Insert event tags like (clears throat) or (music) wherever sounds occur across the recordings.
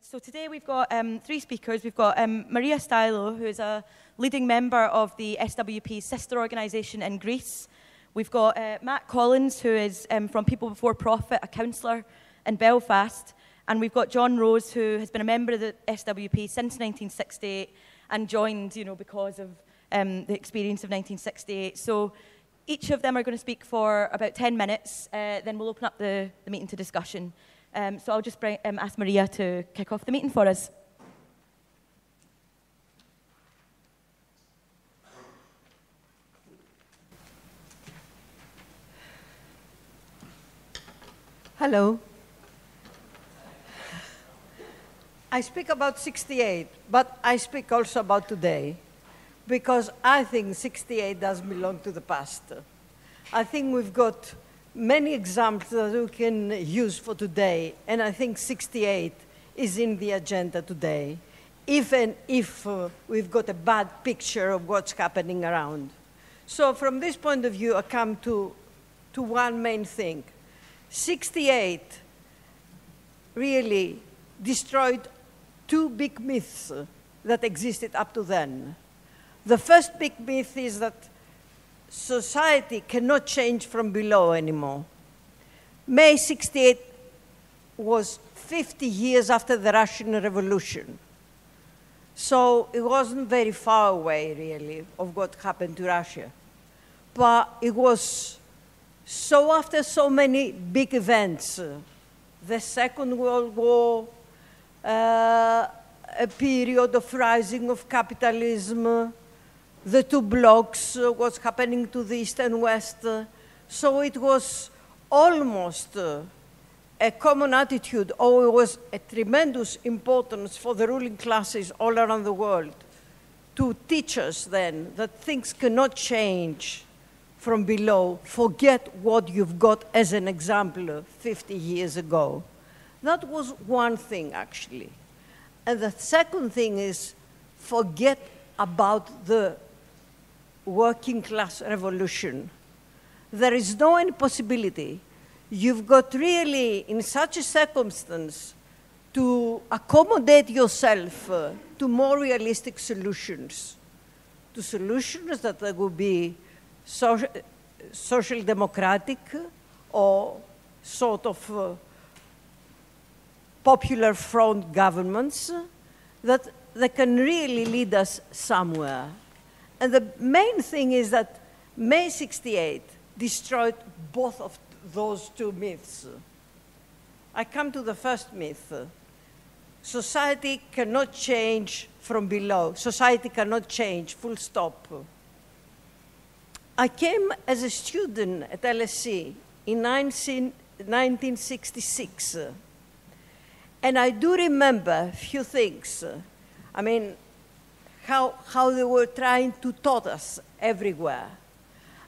So today we've got um, three speakers. We've got um, Maria Stylo, who is a leading member of the SWP sister organisation in Greece. We've got uh, Matt Collins, who is um, from People Before Profit, a councillor in Belfast. And we've got John Rose, who has been a member of the SWP since 1968 and joined, you know, because of um, the experience of 1968. So each of them are going to speak for about 10 minutes. Uh, then we'll open up the, the meeting to discussion. Um, so I'll just bring, um, ask Maria to kick off the meeting for us. Hello. I speak about 68, but I speak also about today because I think 68 does belong to the past. I think we've got many examples that we can use for today, and I think 68 is in the agenda today, even if uh, we've got a bad picture of what's happening around. So, from this point of view, I come to, to one main thing. 68 really destroyed two big myths that existed up to then. The first big myth is that society cannot change from below anymore. May 68 was 50 years after the Russian Revolution. So it wasn't very far away, really, of what happened to Russia. But it was so after so many big events, the Second World War, uh, a period of rising of capitalism, the two blocks, uh, what's happening to the East and West. Uh, so it was almost uh, a common attitude, or it was a tremendous importance for the ruling classes all around the world to teach us then that things cannot change from below. Forget what you've got as an example 50 years ago. That was one thing, actually. And the second thing is forget about the working class revolution. There is no impossibility. You've got really, in such a circumstance, to accommodate yourself uh, to more realistic solutions, to solutions that will be social, social democratic or sort of uh, popular front governments that they can really lead us somewhere. And the main thing is that May 68 destroyed both of those two myths. I come to the first myth. Society cannot change from below. Society cannot change, full stop. I came as a student at LSE in 19, 1966. And I do remember a few things. I mean, how, how they were trying to taught us everywhere.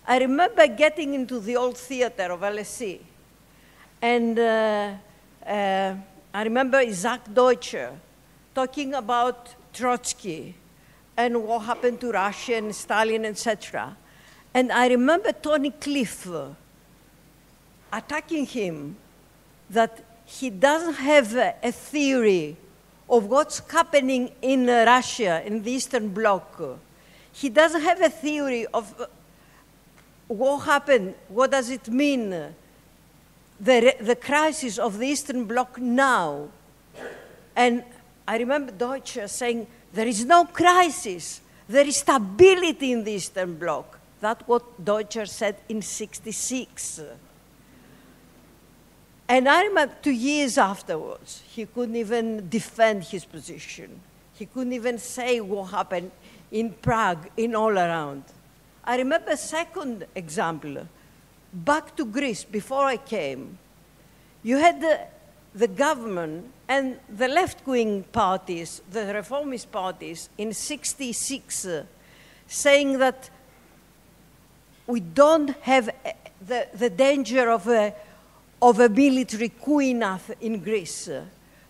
I remember getting into the old theater of LSE, and uh, uh, I remember Isaac Deutscher talking about Trotsky and what happened to Russia and Stalin, etc. And I remember Tony Cliff attacking him that he doesn't have a theory of what's happening in Russia, in the Eastern Bloc. He doesn't have a theory of uh, what happened, what does it mean, the, the crisis of the Eastern Bloc now. And I remember Deutscher saying, there is no crisis, there is stability in the Eastern Bloc. That's what Deutscher said in 66. And I remember two years afterwards, he couldn't even defend his position. He couldn't even say what happened in Prague, in all around. I remember a second example. Back to Greece, before I came, you had the, the government and the left wing parties, the reformist parties, in 66 uh, saying that we don't have uh, the, the danger of a of a military coup enough in Greece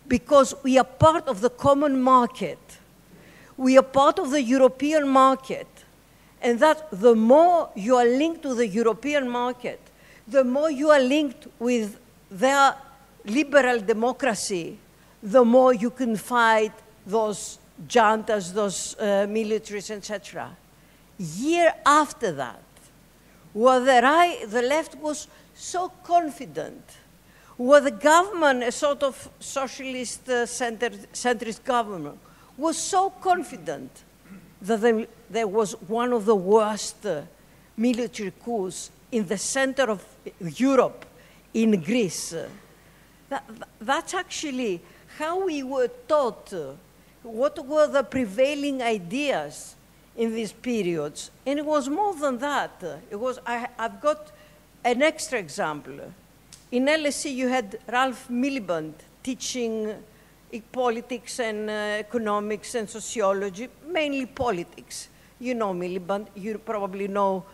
because we are part of the common market. We are part of the European market. And that the more you are linked to the European market, the more you are linked with their liberal democracy, the more you can fight those juntas, those uh, militaries, etc. Year after that, where the, right, the left was so confident, where the government, a sort of socialist uh, centrist government, was so confident that there was one of the worst uh, military coups in the center of Europe, in Greece. That, that's actually how we were taught uh, what were the prevailing ideas in these periods. And it was more than that. It was, I, have got an extra example. In LSE, you had Ralph Miliband teaching politics and uh, economics and sociology, mainly politics. You know Miliband, you probably know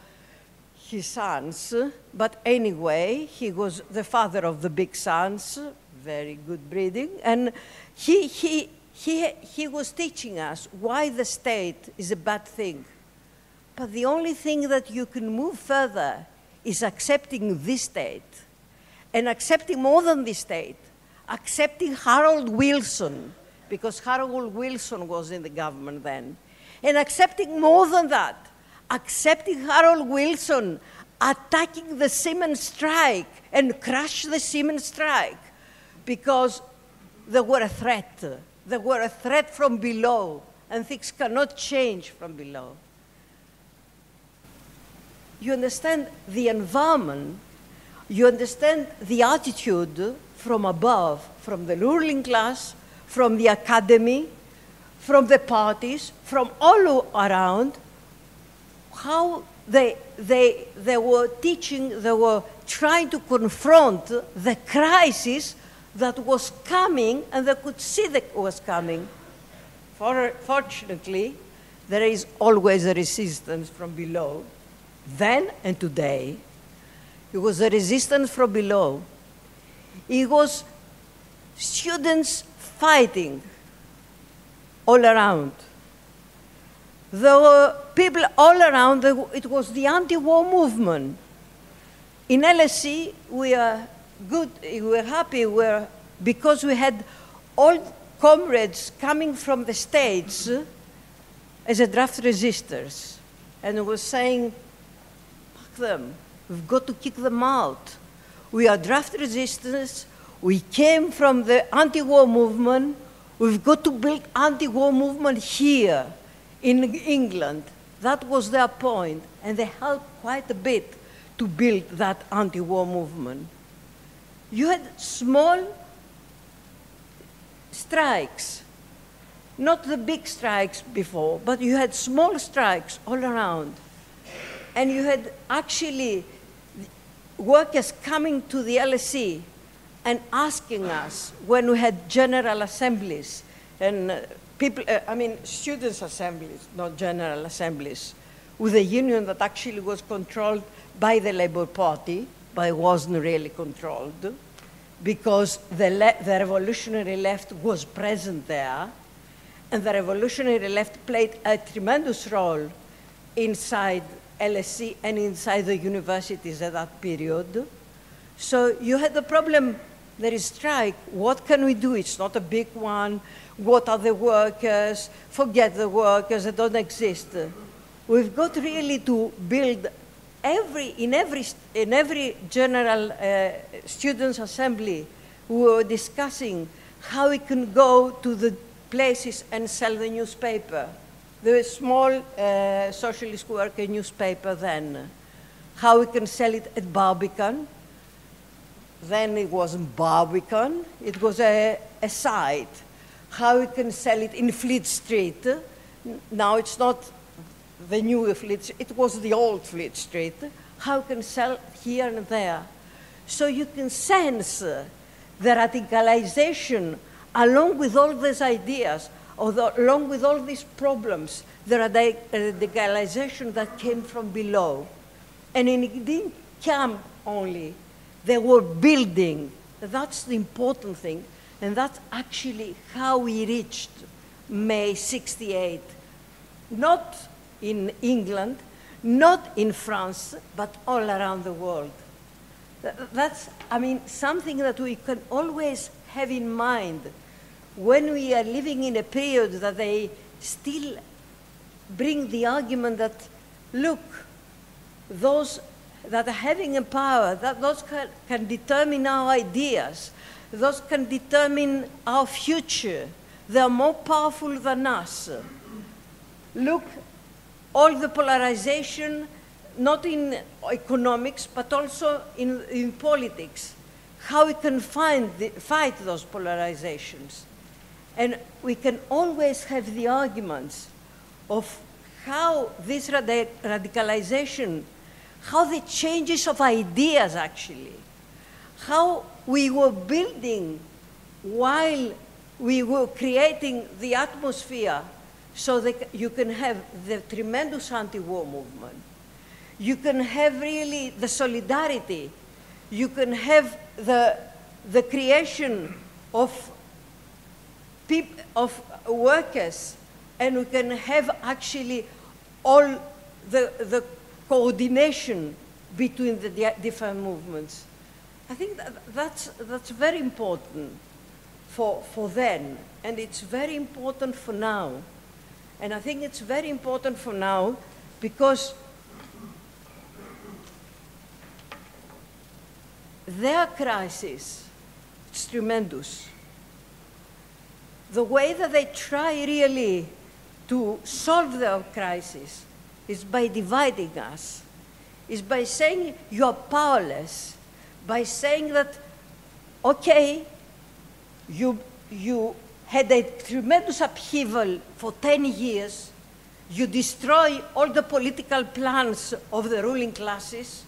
his sons, but anyway, he was the father of the big sons, very good breeding, and he, he, he, he was teaching us why the state is a bad thing. But the only thing that you can move further is accepting this state, and accepting more than this state, accepting Harold Wilson, because Harold Wilson was in the government then, and accepting more than that, accepting Harold Wilson attacking the Siemens strike and crush the Siemens strike because they were a threat. They were a threat from below, and things cannot change from below. You understand the environment, you understand the attitude from above, from the ruling class, from the academy, from the parties, from all around, how they, they, they were teaching, they were trying to confront the crisis that was coming and they could see that was coming. For, fortunately, there is always a resistance from below. Then and today, it was a resistance from below. It was students fighting all around. There were people all around, it was the anti-war movement. In LSE, we are good, we were happy we're, because we had all comrades coming from the States as a draft resistors. And were saying, them, we've got to kick them out. We are draft resistors, we came from the anti-war movement, we've got to build anti-war movement here in England. That was their point, and they helped quite a bit to build that anti-war movement. You had small strikes, not the big strikes before, but you had small strikes all around. And you had actually workers coming to the LSE and asking us when we had general assemblies. And uh, people, uh, I mean, students' assemblies, not general assemblies, with a union that actually was controlled by the Labour Party, but wasn't really controlled, because the, the revolutionary left was present there, and the revolutionary left played a tremendous role inside LSE and inside the universities at that period. So you had the problem, there is strike, what can we do? It's not a big one, what are the workers, forget the workers, they don't exist. We've got really to build every, in, every, in every general uh, students' assembly, we were discussing how we can go to the places and sell the newspaper. The small uh, socialist worker newspaper then, how we can sell it at Barbican. Then it wasn't Barbican, it was a, a site how we can sell it in Fleet Street. Now it's not the new Fleet Street, it was the old Fleet Street. How we can sell here and there. So you can sense the radicalization along with all these ideas, along with all these problems, there are the uh, radicalization that came from below. And it didn't come only, they were building. That's the important thing. And that's actually how we reached May 68. Not in England, not in France, but all around the world. That's, I mean, something that we can always have in mind when we are living in a period that they still bring the argument that, look, those that are having a power, that those can, can determine our ideas, those can determine our future. They are more powerful than us. Look, all the polarization, not in economics, but also in, in politics, how we can find the, fight those polarizations. And we can always have the arguments of how this radi- radicalization, how the changes of ideas actually, how we were building while we were creating the atmosphere so that you can have the tremendous anti-war movement. You can have really the solidarity. You can have the, the creation of, of workers, and we can have actually all the, the coordination between the di- different movements. I think that that's, that's very important for, for then, and it's very important for now. And I think it's very important for now because their crisis is tremendous. The way that they try really to solve their crisis is by dividing us, is by saying you are powerless, by saying that, okay, you, you had a tremendous upheaval for 10 years, you destroy all the political plans of the ruling classes,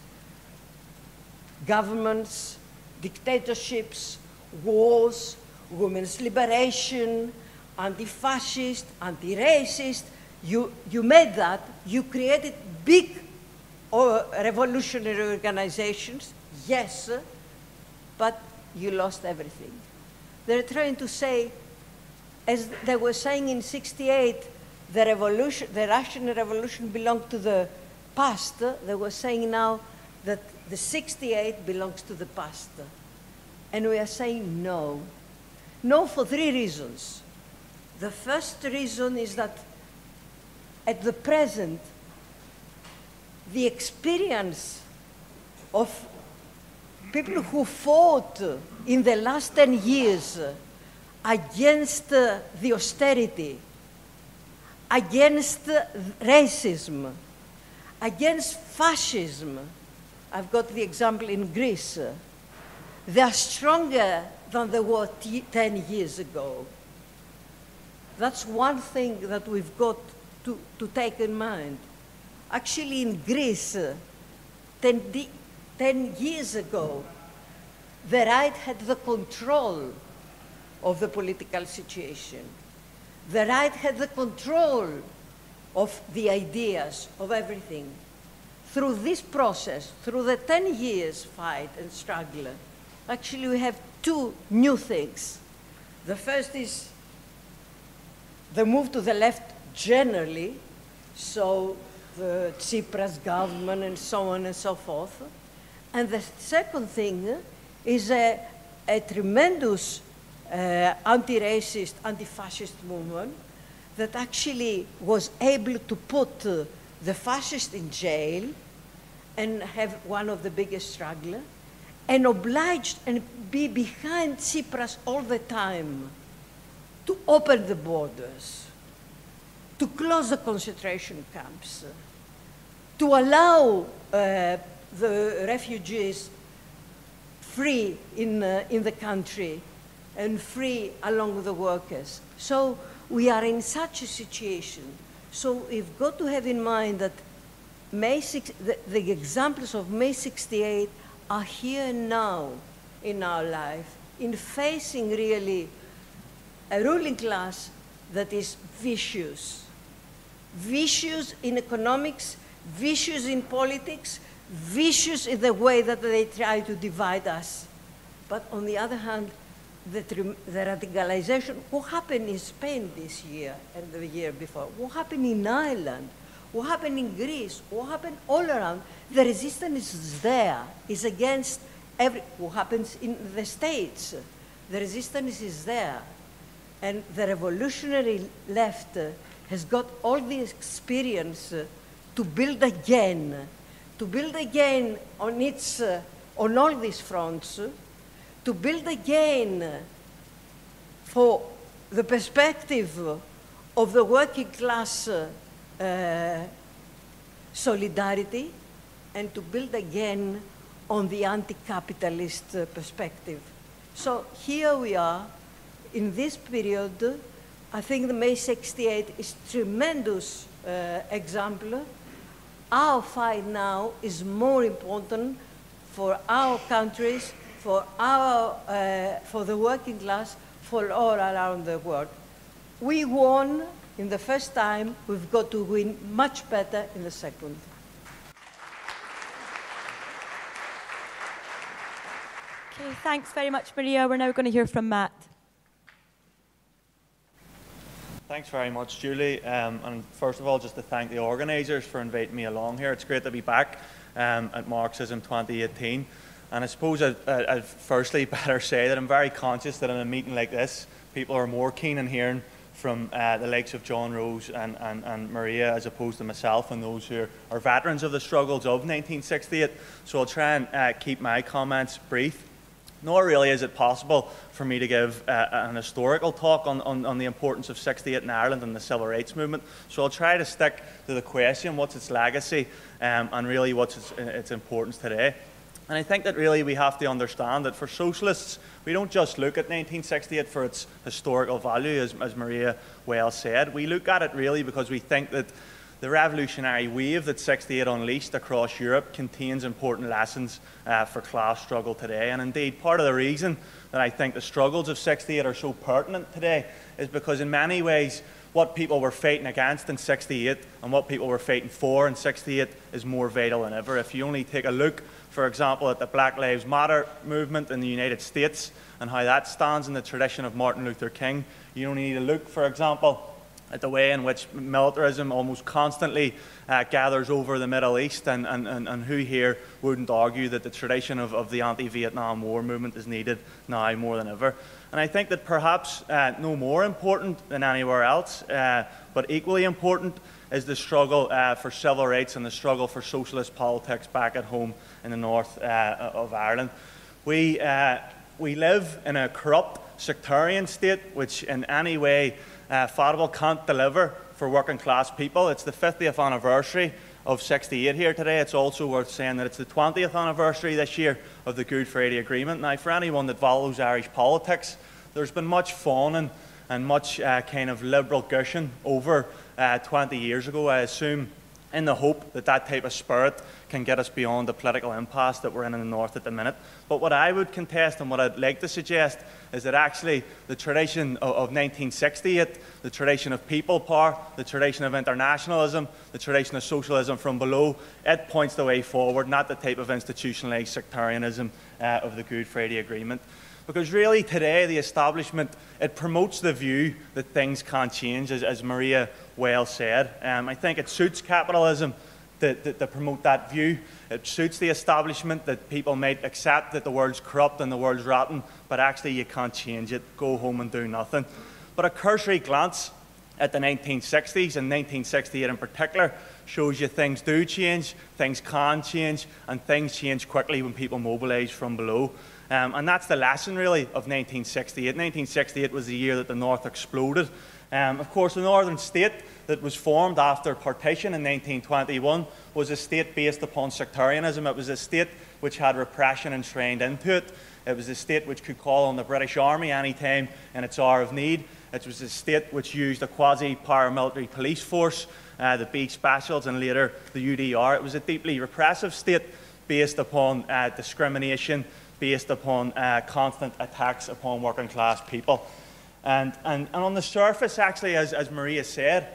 governments, dictatorships, wars, women's liberation, anti-fascist, anti-racist. You, you made that. You created big uh, revolutionary organizations, yes, but you lost everything. They're trying to say, as they were saying in 68, the revolution, the Russian revolution belonged to the past. They were saying now that the 68 belongs to the past. And we are saying no. No for three reasons. The first reason is that at the present, the experience of people who fought in the last 10 years against the austerity, against racism, against fascism, I've got the example in Greece. They are stronger than they were t- 10 years ago. That's one thing that we've got to, to take in mind. Actually, in Greece, uh, 10, di- 10 years ago, the right had the control of the political situation. The right had the control of the ideas, of everything through this process, through the 10 years fight and struggle, actually we have two new things. The first is the move to the left generally, so the Tsipras government and so on and so forth. And the second thing is a, a tremendous uh, anti-racist, anti-fascist movement that actually was able to put uh, the fascist in jail and have one of the biggest struggle and obliged and be behind Tsipras all the time to open the borders, to close the concentration camps, to allow uh, the refugees free in, uh, in the country and free along with the workers. So we are in such a situation. So we've got to have in mind that May 6, the, the examples of May 68 are here now in our life, in facing really a ruling class that is vicious. Vicious in economics, vicious in politics, vicious in the way that they try to divide us. But on the other hand, the, the radicalization, what happened in Spain this year and the year before? What happened in Ireland? What happened in Greece? What happened all around? The resistance is there, is against every, what happens in the States. The resistance is there. And the revolutionary left has got all the experience uh, to build again, to build again on, its, uh, on all these fronts, uh, to build again for the perspective of the working class uh, solidarity and to build again on the anti-capitalist uh, perspective. So here we are in this period. I think the May 68 is tremendous uh, example. Our fight now is more important for our countries, for, our, uh, for the working class, for all around the world. We won in the first time, we've got to win much better in the second. Okay, thanks very much, Maria. We're now going to hear from Matt. Thanks very much, Julie. Um, and first of all, just to thank the organisers for inviting me along here. It's great to be back um, at Marxism 2018. And I suppose I'd, I'd firstly (laughs) better say that I'm very conscious that in a meeting like this, people are more keen on hearing from uh, the likes of John Rose and, and, and Maria as opposed to myself and those who are, veterans of the struggles of 1968. So I'll try and uh, keep my comments brief. Nor really is it possible for me to give uh, an historical talk on, on, on, the importance of 68 in Ireland and the civil rights movement. So I'll try to stick to the question what's its legacy um, and really what's its, its importance today. And I think that really we have to understand that for socialists, we don't just look at 1968 for its historical value, as, as Maria well said. We look at it really because we think that the revolutionary wave that 68 unleashed across Europe contains important lessons uh, for class struggle today. And indeed, part of the reason that I think the struggles of 68 are so pertinent today is because, in many ways, what people were fighting against in 68 and what people were fighting for in 68 is more vital than ever. If you only take a look for example, at the Black Lives Matter movement in the United States and how that stands in the tradition of Martin Luther King. You only need to look, for example, at the way in which militarism almost constantly uh, gathers over the Middle East, and, and, and, and, who here wouldn't argue that the tradition of, of the anti Vietnam War movement is needed now more than ever. And I think that perhaps uh, no more important than anywhere else, uh, but equally important, is the struggle uh, for civil rights and the struggle for socialist politics back at home in the north uh, of Ireland. We, uh, we live in a corrupt sectarian state which, in any way, uh, Fadable can't deliver for working class people. It's the 50th anniversary of 68 here today. It's also worth saying that it's the 20th anniversary this year of the Good Friday Agreement. Now, for anyone that follows Irish politics, there's been much fawning and much uh, kind of liberal gushing over uh, 20 years ago, I assume, in the hope that that type of spirit can get us beyond the political impasse that we're in in the north at the minute. But what I would contest and what I'd like to suggest is that actually the tradition of, of 1968, the tradition of people power, the tradition of internationalism, the tradition of socialism from below, it points the way forward, not the type of institutionalized sectarianism uh, of the Good Friday Agreement. Because really, today, the establishment, it promotes the view that things can't change, as, as Maria well said. Um, I think it suits capitalism to, to, to, promote that view. It suits the establishment that people might accept that the world's corrupt and the world's rotten, but actually you can't change it. Go home and do nothing. But a cursory glance at the 1960s and 1968 in particular shows you things do change, things can change, and things change quickly when people mobilise from below. Um, and that's the lesson, really, of 1968. 1968 was the year that the North exploded. Um, of course, the Northern state that was formed after partition in 1921 was a state based upon sectarianism. It was a state which had repression enshrined into it. It was a state which could call on the British Army any time in its hour of need. It was a state which used a quasi paramilitary police force, uh, the B Specials, and later the UDR. It was a deeply repressive state based upon uh, discrimination based upon uh, constant attacks upon working class people. And, and, and on the surface, actually, as, as Maria said,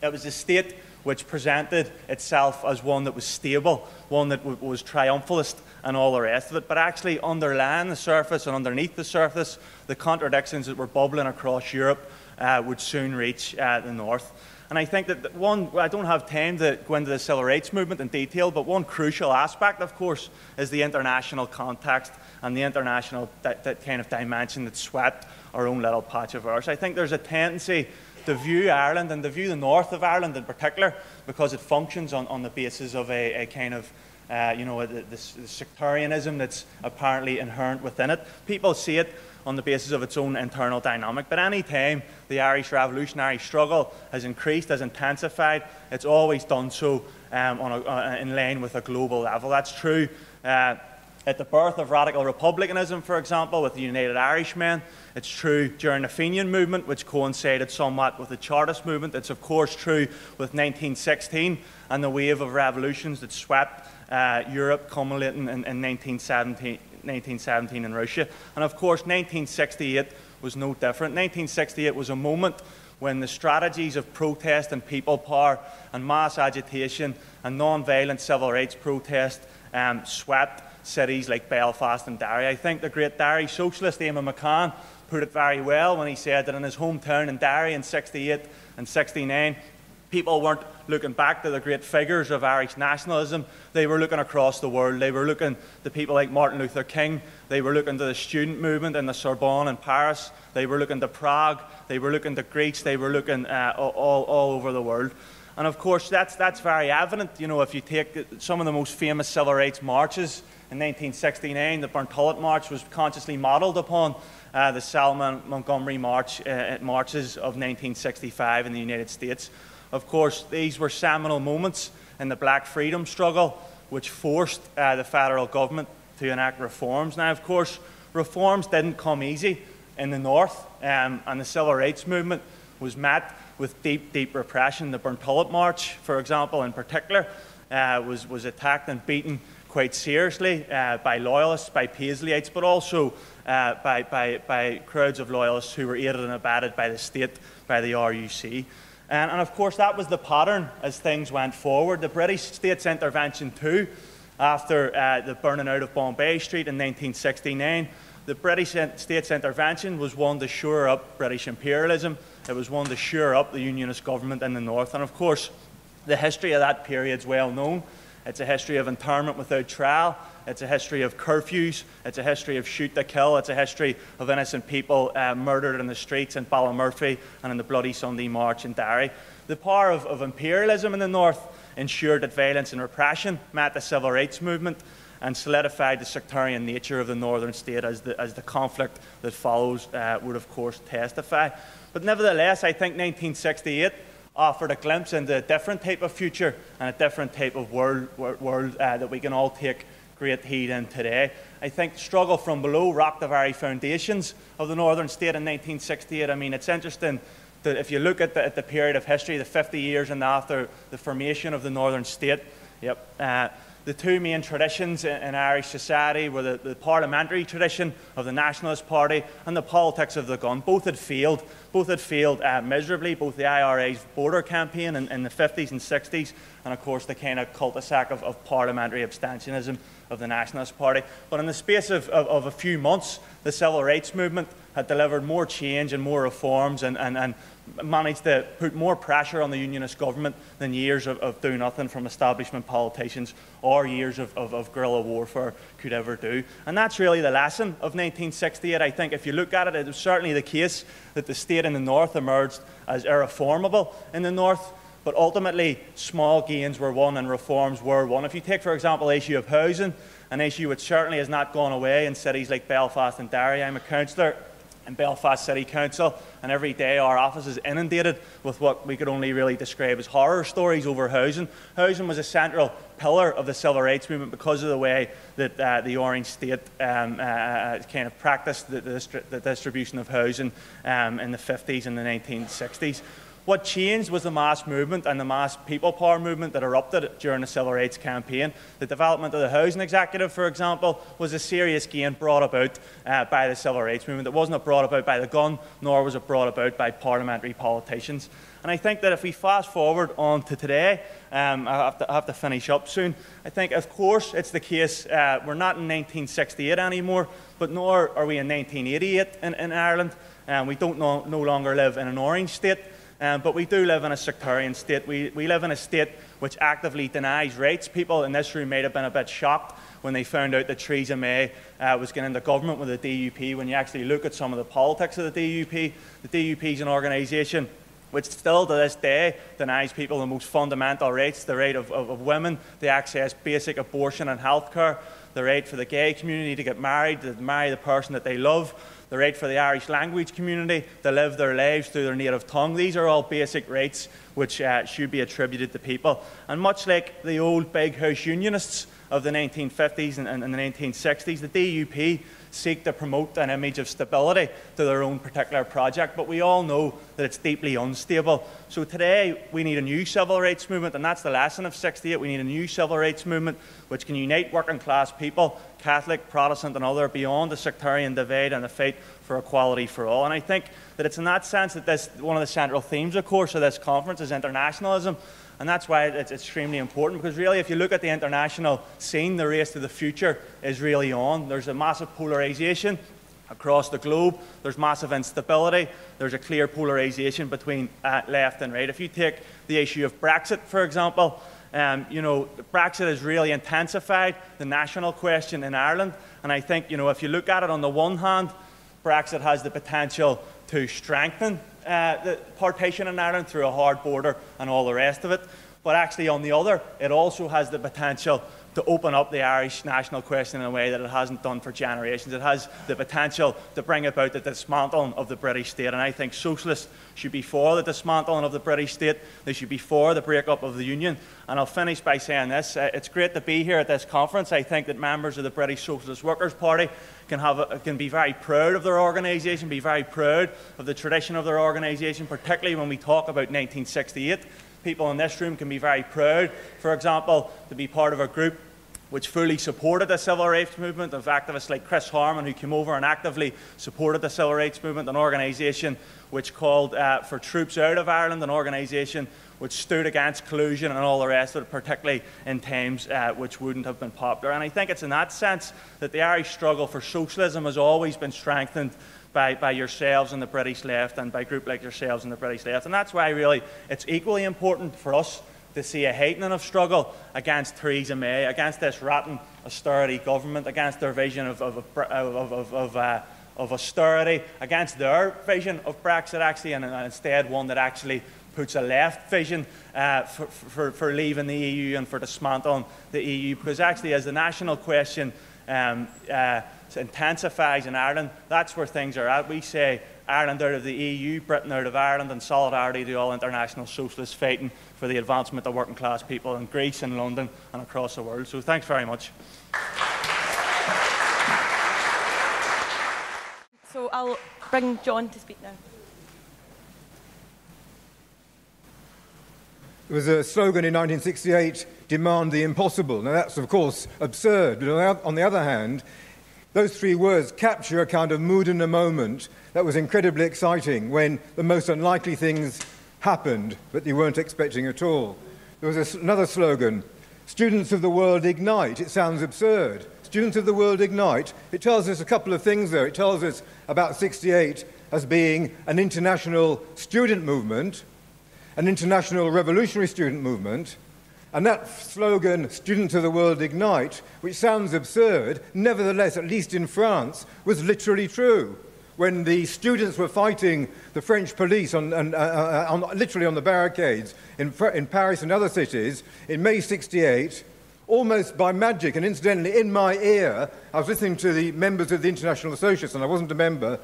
it was a state which presented itself as one that was stable, one that was triumphalist, and all the rest of it. But actually, underlying the surface and underneath the surface, the contradictions that were bubbling across Europe uh, would soon reach uh, the north. And I think that one, I don't have time to go into the civil rights movement in detail, but one crucial aspect, of course, is the international context and the international that, that kind of dimension that swept our own little patch of earth. I think there's a tendency to view Ireland and to view the north of Ireland in particular because it functions on, on the basis of a, a kind of uh, you know, the, the, the, sectarianism that's apparently inherent within it. People see it on the basis of its own internal dynamic. But any time the Irish revolutionary struggle has increased, has intensified, it's always done so um, a, uh, in line with a global level. That's true. Uh, at the birth of radical republicanism, for example, with the United Irishmen. It's true during the Fenian movement, which coincided somewhat with the Chartist movement. It's, of course, true with 1916 and the wave of revolutions that swept uh, Europe, culminating in, in 1917, 1917 in Russia. And, of course, 1968 was no different. 1968 was a moment when the strategies of protest and people power and mass agitation and non violent civil rights protest um, swept cities like Belfast and Derry. I think the great Derry socialist Eamonn McCann put it very well when he said that in his hometown in Derry in 68 and 69, people weren't looking back to the great figures of Irish nationalism. They were looking across the world. They were looking to people like Martin Luther King. They were looking to the student movement in the Sorbonne in Paris. They were looking to Prague. They were looking to Greece. They were looking uh, all, all over the world. And of course, that's, that's very evident. You know, if you take some of the most famous civil rights marches in 1969, the Burntullet March was consciously modelled upon uh, the Selma Montgomery March, uh, marches of 1965 in the United States. Of course, these were seminal moments in the black freedom struggle, which forced uh, the federal government to enact reforms. Now, of course, reforms didn't come easy in the North, um, and the civil rights movement was met with deep, deep repression. The Burntullet March, for example, in particular, uh, was, was attacked and beaten quite seriously uh, by loyalists, by Paisleyites, but also uh, by, by, by crowds of loyalists who were aided and abetted by the state, by the RUC. And, and, of course, that was the pattern as things went forward. The British state's intervention, too, after uh, the burning out of Bombay Street in 1969, the British state's intervention was one to shore up British imperialism. It was one to shore up the Unionist government in the north. And of course, the history of that period is well known. It's a history of internment without trial. It's a history of curfews. It's a history of shoot to kill. It's a history of innocent people uh, murdered in the streets in Ballymurphy and in the Bloody Sunday March in Derry. The power of, of imperialism in the north ensured that violence and repression met the civil rights movement and solidified the sectarian nature of the northern state as the, as the conflict that follows uh, would, of course, testify. But nevertheless, I think 1968 offered a glimpse into a different type of future and a different type of world, world uh, that we can all take great heat in today. I think struggle from below rocked the very foundations of the northern state in 1968. I mean, it's interesting that if you look at the, at the period of history, the 50 years and after the formation of the northern state, yep, uh, the two main traditions in, in Irish society were the, the, parliamentary tradition of the Nationalist Party and the politics of the gun. Both had failed. Both had failed uh, miserably, both the IRA's border campaign in, in, the 50s and 60s, and of course the kind of cul-de-sac of, of parliamentary abstentionism of the Nationalist Party. But in the space of, of, of, a few months, the civil rights movement had delivered more change and more reforms and, and, and managed to put more pressure on the unionist government than years of, of do nothing from establishment politicians or years of, of, of, guerrilla warfare could ever do. And that's really the lesson of 1968. I think if you look at it, it was certainly the case that the state in the north emerged as irreformable in the north but ultimately small gains were won and reforms were won. If you take, for example, the issue of housing, an issue which certainly has not gone away in cities like Belfast and Derry. I'm a councillor in Belfast City Council, and every day our office is inundated with what we could only really describe as horror stories over housing. Housing was a central pillar of the civil rights movement because of the way that uh, the Orange State um, uh, uh kind of practiced the, the, the distribution of housing um, in the 50s and the 1960s. What changed was the mass movement and the mass people power movement that erupted during the civil rights campaign. The development of the housing executive, for example, was a serious gain brought about uh, by the civil rights movement. It wasn't brought about by the gun, nor was it brought about by parliamentary politicians. And I think that if we fast forward on to today, um, I, have to, I, have to, finish up soon. I think, of course, it's the case uh, we're not in 1968 anymore, but nor are we in 1988 in, in Ireland. Um, we don't no, no longer live in an orange state. Um, but we do live in a sectarian state. We, we live in a state which actively denies rights. People in this room may have been a bit shocked when they found out that Theresa May uh, was getting into government with the DUP. When you actually look at some of the politics of the DUP, the DUP is an organisation which still to this day denies people the most fundamental rights the right of, of, of women to access basic abortion and healthcare, the right for the gay community to get married, to marry the person that they love the right for the Irish language community to live their lives through their native tongue. These are all basic rights which uh, should be attributed to people. And much like the old big house unionists of the 1950s and, and, and the 1960s, the DUP seek to promote an image of stability to their own particular project, but we all know that it's deeply unstable. So today we need a new civil rights movement, and that's the lesson of 68. We need a new civil rights movement which can unite working class people, Catholic, Protestant, and other, beyond the sectarian divide and the fight for equality for all. And I think that it's in that sense that this, one of the central themes, of course, of this conference is internationalism. And that's why it's extremely important because, really, if you look at the international scene, the race to the future is really on. There's a massive polarisation across the globe, there's massive instability, there's a clear polarisation between uh, left and right. If you take the issue of Brexit, for example, um, you know, Brexit has really intensified the national question in Ireland. And I think, you know, if you look at it on the one hand, Brexit has the potential to strengthen uh, the partition in Ireland through a hard border and all the rest of it. But actually, on the other, it also has the potential to open up the Irish national question in a way that it hasn't done for generations. It has the potential to bring about the dismantling of the British state. And I think socialists should be for the dismantling of the British state. They should be for the breakup of the Union. And I'll finish by saying this. Uh, it's great to be here at this conference. I think that members of the British Socialist Workers' Party can, have a, can be very proud of their organisation, be very proud of the tradition of their organisation, particularly when we talk about 1968 people in this room can be very proud, for example, to be part of a group which fully supported the civil rights movement, of activists like Chris Harman, who came over and actively supported the civil rights movement, an organisation which called uh, for troops out of Ireland, an organisation which stood against collusion and all the rest of it, particularly in times uh, which wouldn't have been popular. And I think it's in that sense that the Irish struggle for socialism has always been strengthened by, by yourselves and the British left and by a group like yourselves and the British left. And that's why, really, it's equally important for us to see a heightening of struggle against Theresa May, against this rotten austerity government, against their vision of, of, of, of, uh, of austerity, against their vision of Brexit, actually, and, and instead one that actually puts a left vision uh, for, for, for, leaving the EU and for dismantling the EU. Because actually, as the national question um, uh, intensifies in Ireland, that's where things are at. We say Ireland out of the EU, Britain out of Ireland, and solidarity to all international socialists fighting for the advancement of working class people in Greece and London and across the world. So thanks very much. So I'll bring John to speak now. There was a slogan in 1968 demand the impossible. Now, that's of course absurd, but on the other hand, those three words capture a kind of mood in a moment that was incredibly exciting when the most unlikely things happened that you weren't expecting at all. There was another slogan Students of the World Ignite. It sounds absurd. Students of the World Ignite. It tells us a couple of things, though. It tells us about 68 as being an international student movement, an international revolutionary student movement, and that slogan, Students of the World Ignite, which sounds absurd, nevertheless, at least in France, was literally true when the students were fighting the French police on, on, uh, uh on, literally on the barricades in, in Paris and other cities in May 68, almost by magic, and incidentally, in my ear, I was listening to the members of the International Socialists, and I wasn't a member,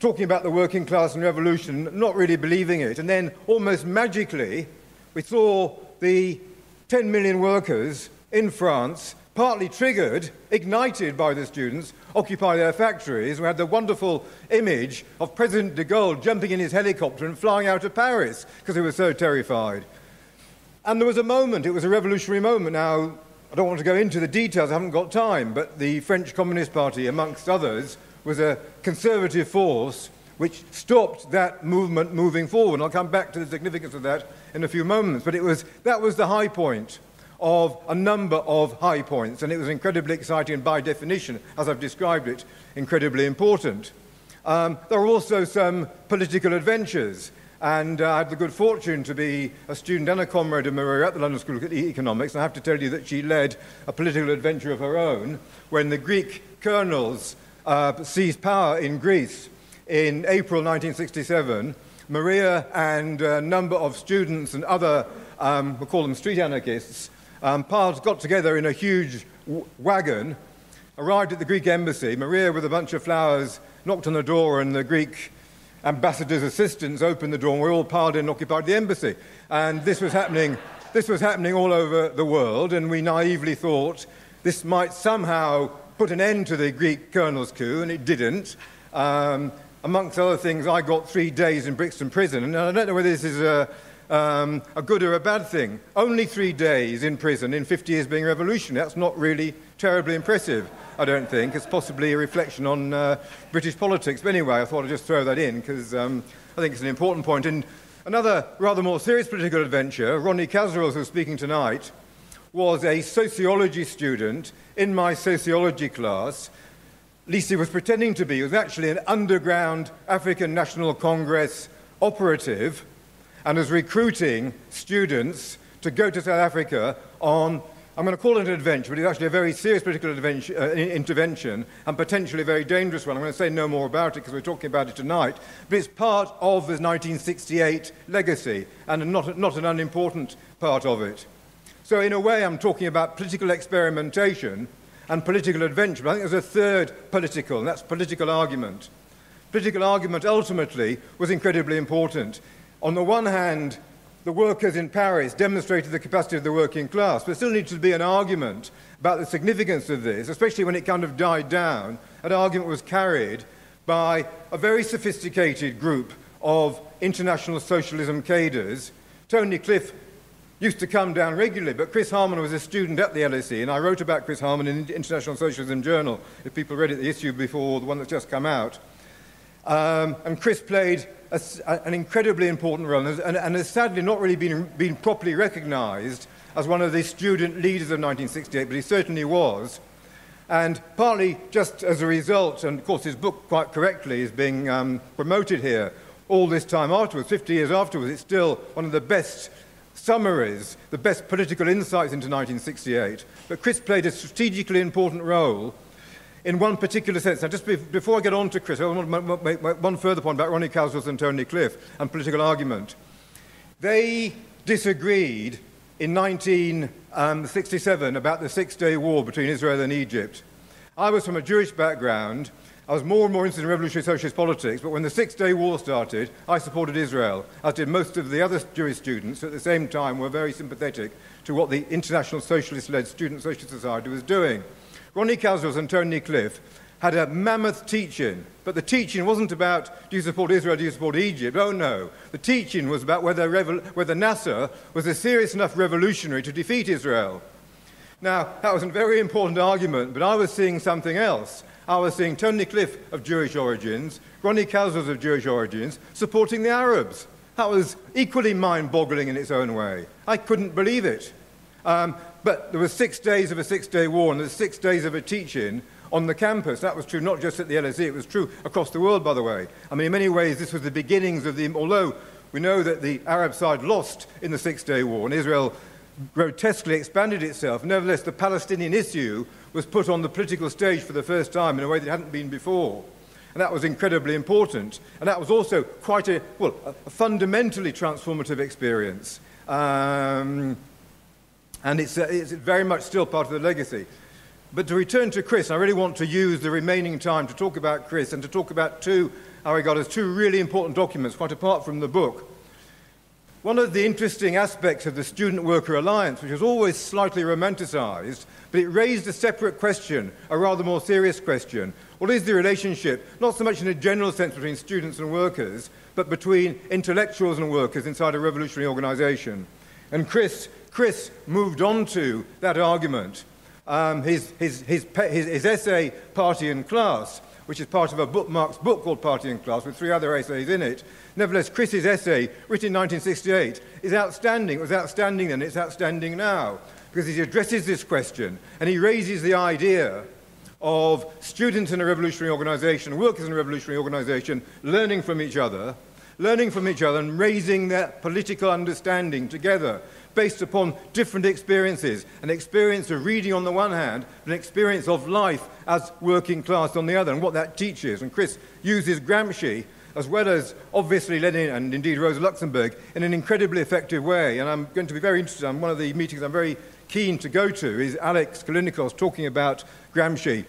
talking about the working class and revolution, not really believing it. And then, almost magically, we saw the 10 million workers in France partly triggered, ignited by the students, occupy their factories. We had the wonderful image of President de Gaulle jumping in his helicopter and flying out of Paris because he was so terrified. And there was a moment, it was a revolutionary moment. Now, I don't want to go into the details, I haven't got time, but the French Communist Party, amongst others, was a conservative force which stopped that movement moving forward. And I'll come back to the significance of that in a few moments. But it was, that was the high point of a number of high points, and it was incredibly exciting and by definition, as I've described it, incredibly important. Um, there were also some political adventures. And uh, I had the good fortune to be a student and a comrade of Maria at the London School of Economics. And I have to tell you that she led a political adventure of her own when the Greek colonels uh, seized power in Greece in April 1967. Maria and a number of students and other, um, we'll call them street anarchists, um, got together in a huge wagon, arrived at the Greek embassy. Maria, with a bunch of flowers, knocked on the door, and the Greek ambassador's assistants opened the door, and we all piled in and occupied the embassy. And this was happening, this was happening all over the world, and we naively thought this might somehow put an end to the Greek colonel's coup, and it didn't. Um, amongst other things, I got three days in Brixton prison, and I don't know whether this is a, um, a good or a bad thing. Only three days in prison in 50 years being revolutionary. That's not really terribly impressive. I don't think. It's possibly a reflection on uh, British politics. But anyway, I thought I'd just throw that in because um, I think it's an important point. And another rather more serious political adventure, Ronnie Kasrils, who's speaking tonight, was a sociology student in my sociology class. Least he was pretending to be. He was actually an underground African National Congress operative and was recruiting students to go to South Africa on I'm going to call it an adventure, but it's actually a very serious political uh, intervention and potentially a very dangerous one. I'm going to say no more about it because we're talking about it tonight. But it's part of the 1968 legacy and not, not an unimportant part of it. So, in a way, I'm talking about political experimentation and political adventure. But I think there's a third political, and that's political argument. Political argument ultimately was incredibly important. On the one hand, the workers in Paris demonstrated the capacity of the working class. There still needs to be an argument about the significance of this, especially when it kind of died down. An argument was carried by a very sophisticated group of international socialism cadres. Tony Cliff used to come down regularly, but Chris Harman was a student at the LSE, and I wrote about Chris Harman in the International Socialism Journal, if people read it, the issue before the one that's just come out. Um, and Chris played a, an incredibly important role and, and, and, has sadly not really been, been properly recognized as one of the student leaders of 1968, but he certainly was. And partly just as a result, and of course his book quite correctly is being um, promoted here all this time afterwards, 50 years afterwards, it's still one of the best summaries, the best political insights into 1968. But Chris played a strategically important role in one particular sense. Now, just before I get on to Chris, I want to make one further point about Ronnie Kasrils and Tony Cliff and political argument. They disagreed in 1967 about the Six Day War between Israel and Egypt. I was from a Jewish background. I was more and more interested in revolutionary socialist politics, but when the Six Day War started, I supported Israel, as did most of the other Jewish students at the same time were very sympathetic to what the International Socialist led Student Socialist Society was doing. Ronnie Kasrils and Tony Cliff had a mammoth teach-in, but the teach-in wasn't about do you support Israel, do you support Egypt? Oh no. The teach-in was about whether, whether Nasser was a serious enough revolutionary to defeat Israel. Now, that was a very important argument, but I was seeing something else. I was seeing Tony Cliff of Jewish origins, Ronnie Kasrils of Jewish origins, supporting the Arabs. That was equally mind boggling in its own way. I couldn't believe it. Um, but there were six days of a six day war and there there's six days of a teach-in on the campus. That was true not just at the LSE, it was true across the world, by the way. I mean, in many ways, this was the beginnings of the. Although we know that the Arab side lost in the Six Day War and Israel grotesquely expanded itself, nevertheless, the Palestinian issue was put on the political stage for the first time in a way that hadn't been before. And that was incredibly important. And that was also quite a, well, a fundamentally transformative experience. Um, and it's, uh, it's very much still part of the legacy. But to return to Chris, I really want to use the remaining time to talk about Chris and to talk about two, I regard two really important documents, quite apart from the book. One of the interesting aspects of the Student Worker Alliance, which was always slightly romanticized, but it raised a separate question, a rather more serious question. What is the relationship, not so much in a general sense between students and workers, but between intellectuals and workers inside a revolutionary organization? And Chris Chris moved on to that argument. Um, his, his, his, his, essay, Party and Class, which is part of a bookmarks book called Party and Class with three other essays in it. Nevertheless, Chris's essay, written in 1968, is outstanding. It was outstanding then, it's outstanding now, because he addresses this question and he raises the idea of students in a revolutionary organization, workers in a revolutionary organization, learning from each other learning from each other and raising their political understanding together based upon different experiences an experience of reading on the one hand, an experience of life as working class on the other, and what that teaches. And Chris uses Gramsci as well as obviously Lenin and indeed Rosa Luxemburg in an incredibly effective way. And I'm going to be very interested. In one of the meetings I'm very keen to go to is Alex Callinicos talking about Gramsci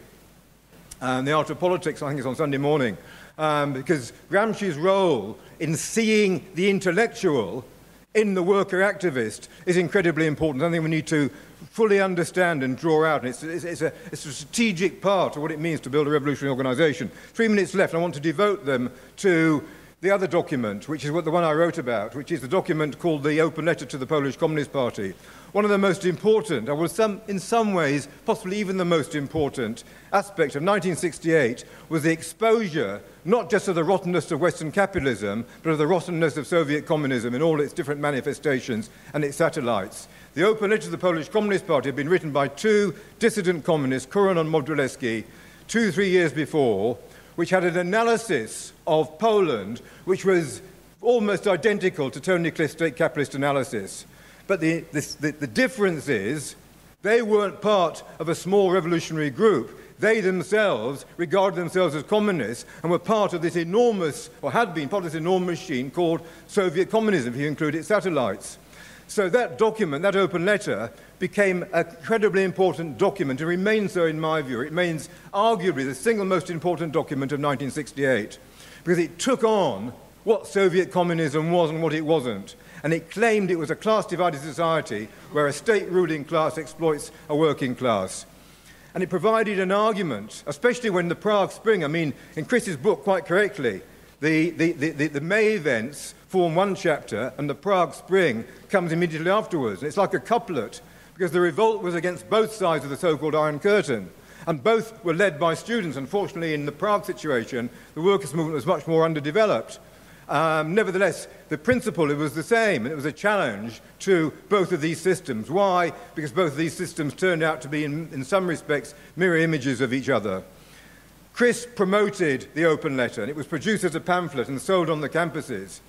and the art of politics. I think it's on Sunday morning. Um, because Gramsci's role in seeing the intellectual in the worker activist is incredibly important. I think we need to fully understand and draw out. And it's, it's, it's, a, it's a strategic part of what it means to build a revolutionary organization. Three minutes left. I want to devote them to the other document, which is what the one I wrote about, which is the document called the Open Letter to the Polish Communist Party. One of the most important, or some, in some ways, possibly even the most important aspect of 1968 was the exposure not just of the rottenness of Western capitalism, but of the rottenness of Soviet communism in all its different manifestations and its satellites. The open letter to the Polish Communist Party had been written by two dissident communists, Kuron and Modzelewski, two, three years before, which had an analysis of Poland which was almost identical to Tony Cliff's state capitalist analysis. But the, the, the difference is they weren't part of a small revolutionary group. They themselves regarded themselves as communists and were part of this enormous, or had been part of this enormous machine called Soviet communism, if you include its satellites. So that document, that open letter, became an incredibly important document and remains so in my view. It remains arguably the single most important document of 1968 because it took on what Soviet communism was and what it wasn't. And it claimed it was a class divided society where a state ruling class exploits a working class. And it provided an argument, especially when the Prague Spring, I mean, in Chris's book, quite correctly, the, the, the, the, May events form one chapter, and the Prague Spring comes immediately afterwards. And it's like a couplet, because the revolt was against both sides of the so called Iron Curtain. And both were led by students. Unfortunately, in the Prague situation, the workers' movement was much more underdeveloped. Um, nevertheless, the principle it was the same, and it was a challenge to both of these systems. Why? Because both of these systems turned out to be, in, in some respects, mirror images of each other. Chris promoted the open letter, and it was produced as a pamphlet and sold on the campuses.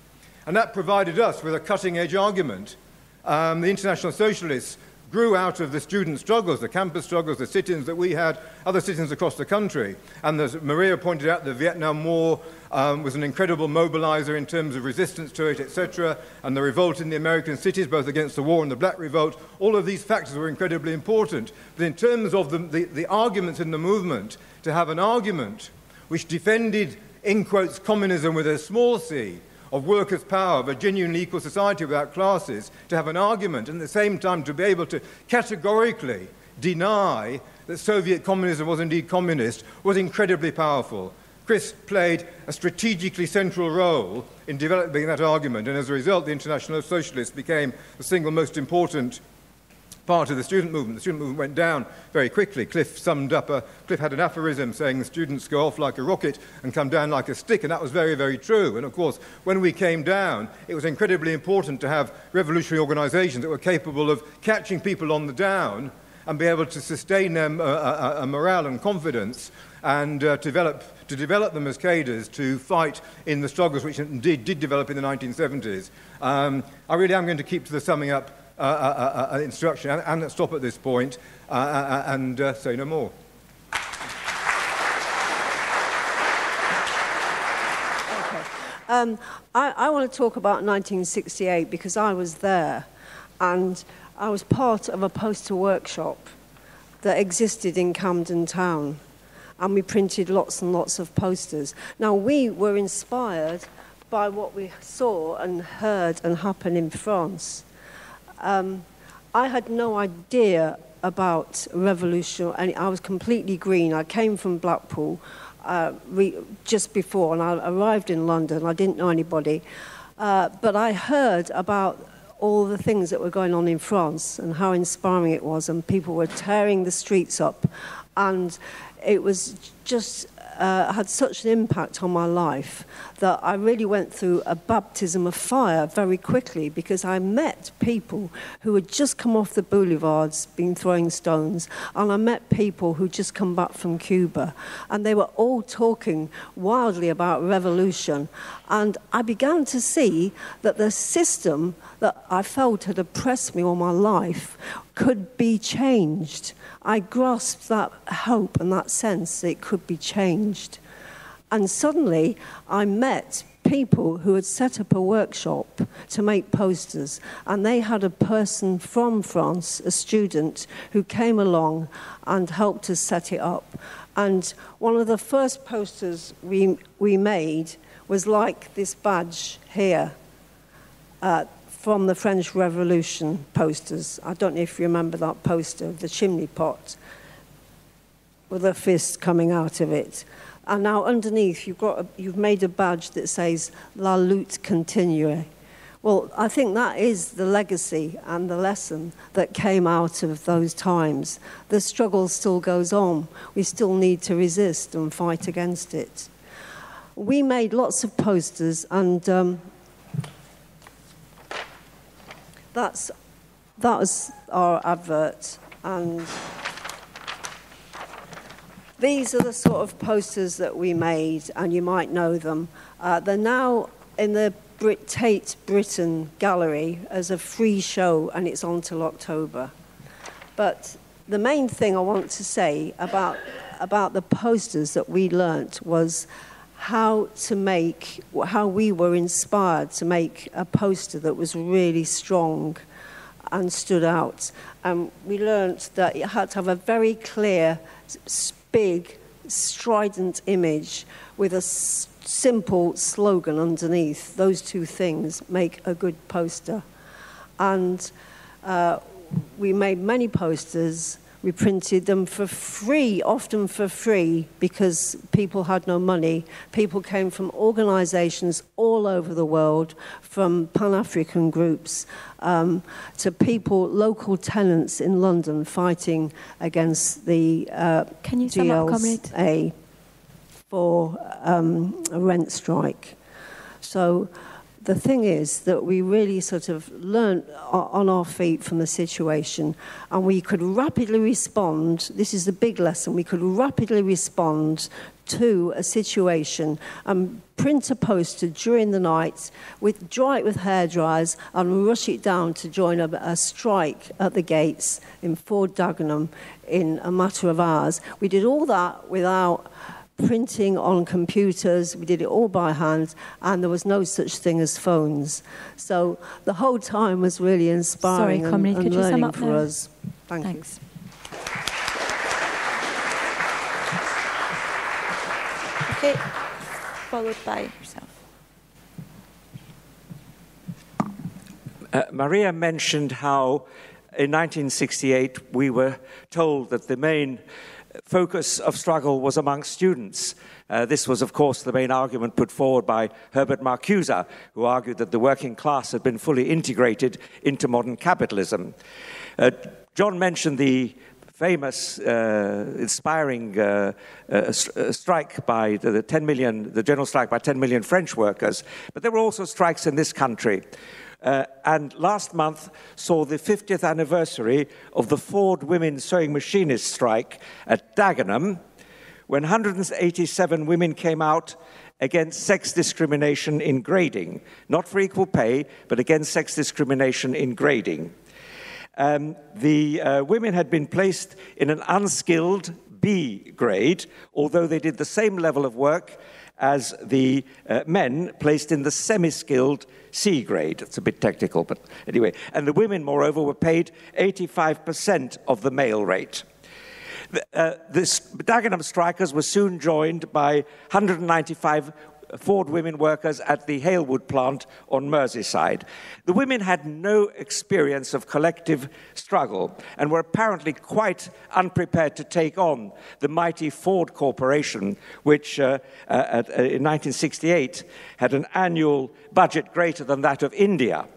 And that provided us with a cutting edge argument. Um, the International Socialists grew out of the student struggles, the campus struggles, the sit ins that we had, other sit ins across the country. And as Maria pointed out, the Vietnam War um, was an incredible mobilizer in terms of resistance to it, etc. And the revolt in the American cities, both against the war and the Black Revolt, all of these factors were incredibly important. But in terms of the, the, the arguments in the movement, to have an argument which defended, in quotes, communism with a small c, of workers' power, of a genuinely equal society without classes, to have an argument and at the same time to be able to categorically deny that Soviet communism was indeed communist was incredibly powerful. Chris played a strategically central role in developing that argument, and as a result, the International Socialists became the single most important part of the student movement. The student movement went down very quickly. Cliff summed up, a, Cliff had an aphorism saying the students go off like a rocket and come down like a stick, and that was very, very true. And of course, when we came down, it was incredibly important to have revolutionary organizations that were capable of catching people on the down and be able to sustain them a, a, a morale and confidence and uh, develop, to develop them as cadres to fight in the struggles which indeed did develop in the 1970s. Um, I really am going to keep to the summing up uh, uh, uh, uh, instruction and, and, stop at this point and say no more. Um, I, I, want to talk about 1968 because I was there and I was part of a poster workshop that existed in Camden Town and we printed lots and lots of posters. Now, we were inspired by what we saw and heard and happened in France. Um, I had no idea about revolution, and I was completely green. I came from Blackpool uh, re- just before, and I arrived in London. I didn't know anybody, uh, but I heard about all the things that were going on in France and how inspiring it was, and people were tearing the streets up, and it was just uh, had such an impact on my life that I really went through a baptism of fire very quickly because I met people who had just come off the boulevards, been throwing stones, and I met people who just come back from Cuba, and they were all talking wildly about revolution. And I began to see that the system that I felt had oppressed me all my life could be changed. I grasped that hope and that sense that it could be changed. And suddenly I met people who had set up a workshop to make posters, and they had a person from France, a student, who came along and helped us set it up. And one of the first posters we, we made was like this badge here. Uh, from the French Revolution posters. I don't know if you remember that poster, the chimney pot, with a fist coming out of it. And now underneath, you've, got a, you've made a badge that says La lutte continue. Well, I think that is the legacy and the lesson that came out of those times. The struggle still goes on. We still need to resist and fight against it. We made lots of posters, and um, that's, that was our advert. And these are the sort of posters that we made, and you might know them. Uh, they're now in the Brit Tate Britain Gallery as a free show, and it's on till October. But the main thing I want to say about, about the posters that we learnt was how to make, how we were inspired to make a poster that was really strong and stood out. And we learnt that it had to have a very clear, big, strident image with a simple slogan underneath. Those two things make a good poster. And uh, we made many posters we printed them for free, often for free, because people had no money. People came from organizations all over the world, from Pan African groups um, to people, local tenants in London, fighting against the uh, Can you up, comrade? for um, a rent strike. So the thing is that we really sort of learnt on our feet from the situation and we could rapidly respond. This is the big lesson. We could rapidly respond to a situation and print a poster during the night, with, dry it with hair dryers and rush it down to join a, a strike at the gates in Ford Dagenham in a matter of hours. We did all that without printing on computers. We did it all by hand, and there was no such thing as phones. So the whole time was really inspiring Sorry, Comrie, and, and learning for now? us. Thank Thanks. you. Okay, followed by yourself. Uh, Maria mentioned how in 1968 we were told that the main focus of struggle was among students. Uh, this was, of course, the main argument put forward by Herbert Marcuse, who argued that the working class had been fully integrated into modern capitalism. Uh, John mentioned the famous, uh, inspiring uh, uh, uh, strike by the, the 10 million, the general strike by 10 million French workers. But there were also strikes in this country. Uh, and last month saw the 50th anniversary of the Ford women sewing machinist strike at Dagenham, when 187 women came out against sex discrimination in grading, not for equal pay, but against sex discrimination in grading. Um, the uh, women had been placed in an unskilled B grade, although they did the same level of work as the uh, men placed in the semi skilled C grade. It's a bit technical, but anyway. And the women, moreover, were paid 85% of the male rate. The, uh, this Dagenham strikers were soon joined by 195 Ford women workers at the Halewood plant on Merseyside. The women had no experience of collective struggle and were apparently quite unprepared to take on the mighty Ford Corporation, which uh, uh, at, uh, in 1968 had an annual budget greater than that of India.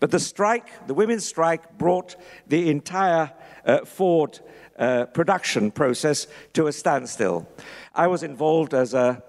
But the strike, the women's strike, brought the entire uh, Ford uh, production process to a standstill. I was involved as a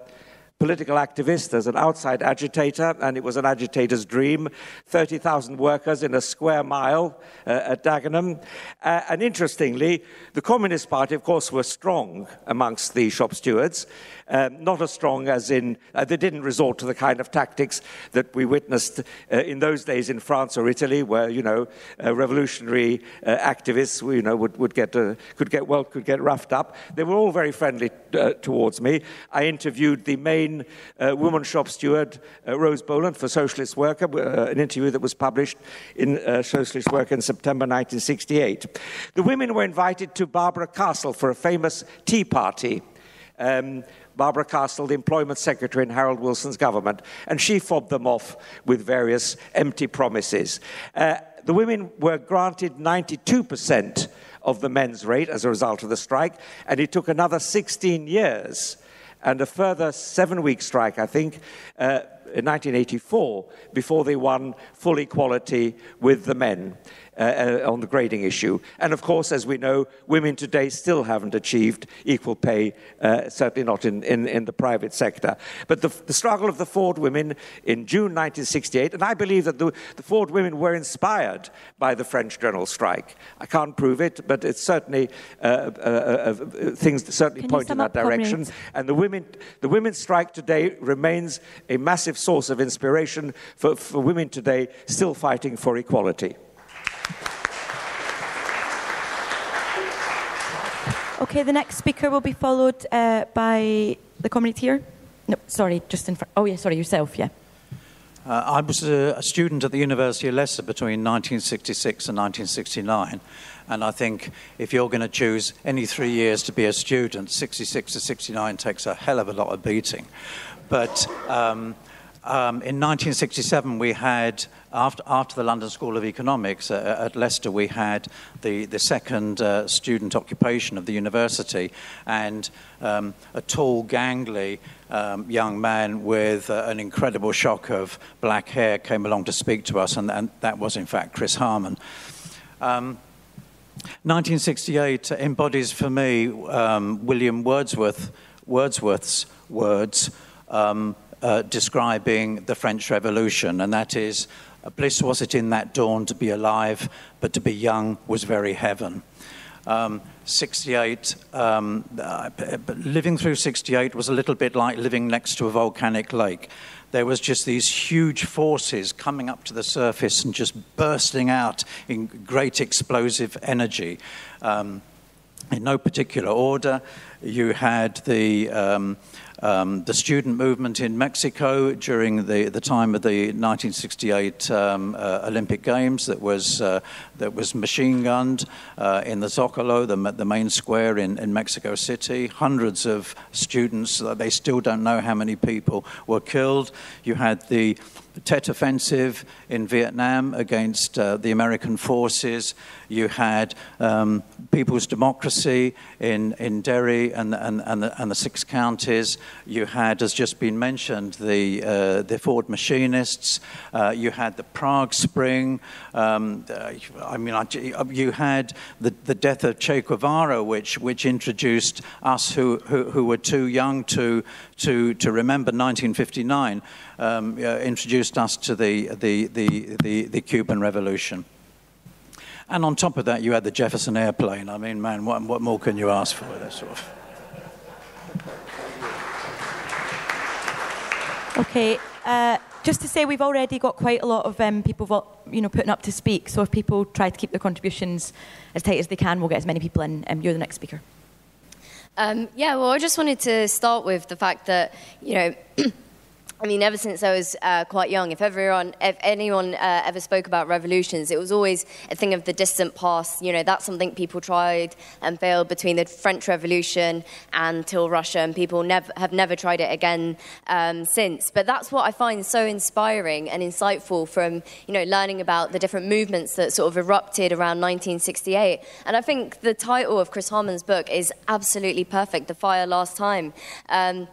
political activist, as an outside agitator, and it was an agitator's dream. 30,000 workers in a square mile uh, at Dagenham. Uh, and interestingly, the Communist Party, of course, were strong amongst the shop stewards um, not as strong as in, uh, they didn't resort to the kind of tactics that we witnessed uh, in those days in France or Italy, where, you know, uh, revolutionary uh, activists, you know, would, would get, uh, could get, well, could get roughed up. They were all very friendly uh, towards me. I interviewed the main woman shop steward, Rose Boland, for Socialist Worker, an interview that was published in Socialist Worker in September 1968. The women were invited to Barbara Castle for a famous tea party. Um, Barbara Castle, the employment secretary in Harold Wilson's government, and she fobbed them off with various empty promises. Uh, the women were granted 92% of the men's rate as a result of the strike, and it took another 16 years and a further seven week strike, I think, uh, in 1984 before they won full equality with the men. Uh, uh, on the grading issue. And of course, as we know, women today still haven't achieved equal pay, uh, certainly not in, in, in, the private sector. But the, the, struggle of the Ford women in June 1968, and I believe that the, the Ford women were inspired by the French general strike. I can't prove it, but it's certainly uh, uh, uh things certainly Can point in that direction. Comrades? And the women, the women's strike today remains a massive source of inspiration for, for women today still fighting for equality. Okay, the next speaker will be followed uh, by the community here. No, sorry, just in front. Oh, yeah, sorry, yourself, yeah. Uh, I was a, a, student at the University of Leicester between 1966 and 1969. And I think if you're going to choose any three years to be a student, 66 to 69 takes a hell of a lot of beating. But um, um, in 1967, we had, after, after the London School of Economics uh, at Leicester, we had the, the second uh, student occupation of the university, and um, a tall, gangly um, young man with uh, an incredible shock of black hair came along to speak to us, and, and that was, in fact, Chris Harman. 1968 um, embodies for me um, William Wordsworth, Wordsworth's words. Um, uh, describing the French Revolution, and that is, bliss was it in that dawn to be alive, but to be young was very heaven. Um, 68, um, uh, living through 68 was a little bit like living next to a volcanic lake. There was just these huge forces coming up to the surface and just bursting out in great explosive energy. Um, in no particular order, you had the um, the student movement in Mexico during the, the time of the 1968 um, uh, Olympic Games that was, uh, that was machine gunned uh, in the Zocalo, the, the main square in, in Mexico City. Hundreds of students, they still don't know how many people were killed. You had the Tet Offensive in Vietnam against uh, the American forces. You had um, People's Democracy in, in Derry and, and, and, the, and the six counties. You had, as just been mentioned, the, uh, the Ford machinists. Uh, you had the Prague Spring. Um, I mean, you had the, the death of Che Guevara, which, which introduced us who, who, who were too young to, to, to remember 1959, um, uh, introduced us to the, the, the, the, the Cuban Revolution. And on top of that, you had the Jefferson airplane. I mean, man, what, what more can you ask for? That sort of. Okay. Uh, just to say, we've already got quite a lot of um, people, you know, putting up to speak. So if people try to keep their contributions as tight as they can, we'll get as many people in. Um, you're the next speaker. Um, yeah. Well, I just wanted to start with the fact that you know. (clears throat) I mean, ever since I was uh, quite young, if everyone, if anyone uh, ever spoke about revolutions, it was always a thing of the distant past. You know, that's something people tried and failed between the French Revolution until Russia, and people never, have never tried it again um, since. But that's what I find so inspiring and insightful from, you know, learning about the different movements that sort of erupted around 1968. And I think the title of Chris Harman's book is absolutely perfect, The Fire Last Time. Um,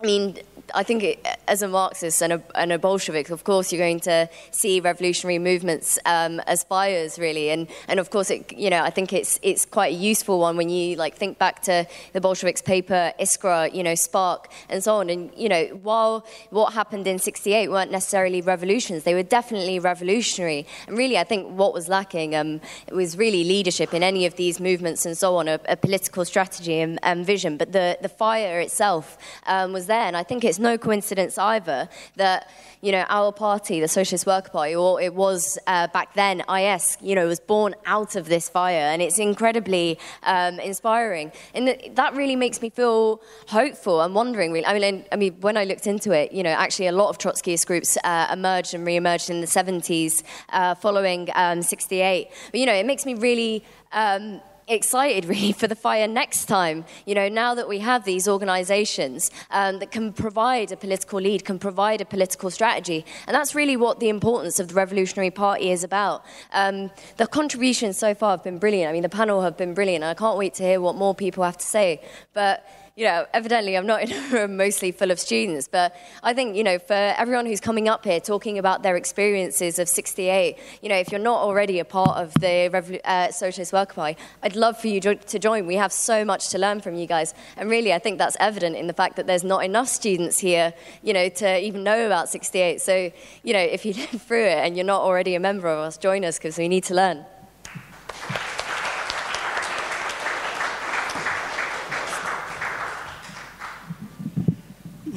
I mean, I think it, as a Marxist and a, and a, Bolshevik, of course, you're going to see revolutionary movements um, as fires, really, and and of course, it, you know, I think it's it's quite a useful one when you like think back to the Bolsheviks' paper Iskra, you know, Spark, and so on. And you know, while what happened in '68 weren't necessarily revolutions, they were definitely revolutionary. And really, I think what was lacking um, was really leadership in any of these movements and so on, a, a political strategy and, and, vision. But the the fire itself um, was there, and I think it's no coincidence either that you know our party, the Socialist Worker Party, or it was uh, back then IS, you know, was born out of this fire, and it's incredibly um, inspiring, and that really makes me feel hopeful. I'm wondering, really. I mean, I mean, when I looked into it, you know, actually a lot of Trotskyist groups uh, emerged and re-emerged in the 70s uh, following um, 68. But you know, it makes me really. Um, excited (laughs) really for the fire next time. You know, now that we have these organizations um, that can provide a political lead, can provide a political strategy. And that's really what the importance of the Revolutionary Party is about. Um, the contributions so far have been brilliant. I mean, the panel have been brilliant. I can't wait to hear what more people have to say. But you know, evidently I'm not in a room mostly full of students, but I think, you know, for everyone who's coming up here talking about their experiences of 68, you know, if you're not already a part of the Revol- uh, Socialist Worker Party, I'd love for you jo- to join. We have so much to learn from you guys. And really, I think that's evident in the fact that there's not enough students here, you know, to even know about 68. So, you know, if you (laughs) live through it and you're not already a member of us, join us because we need to learn.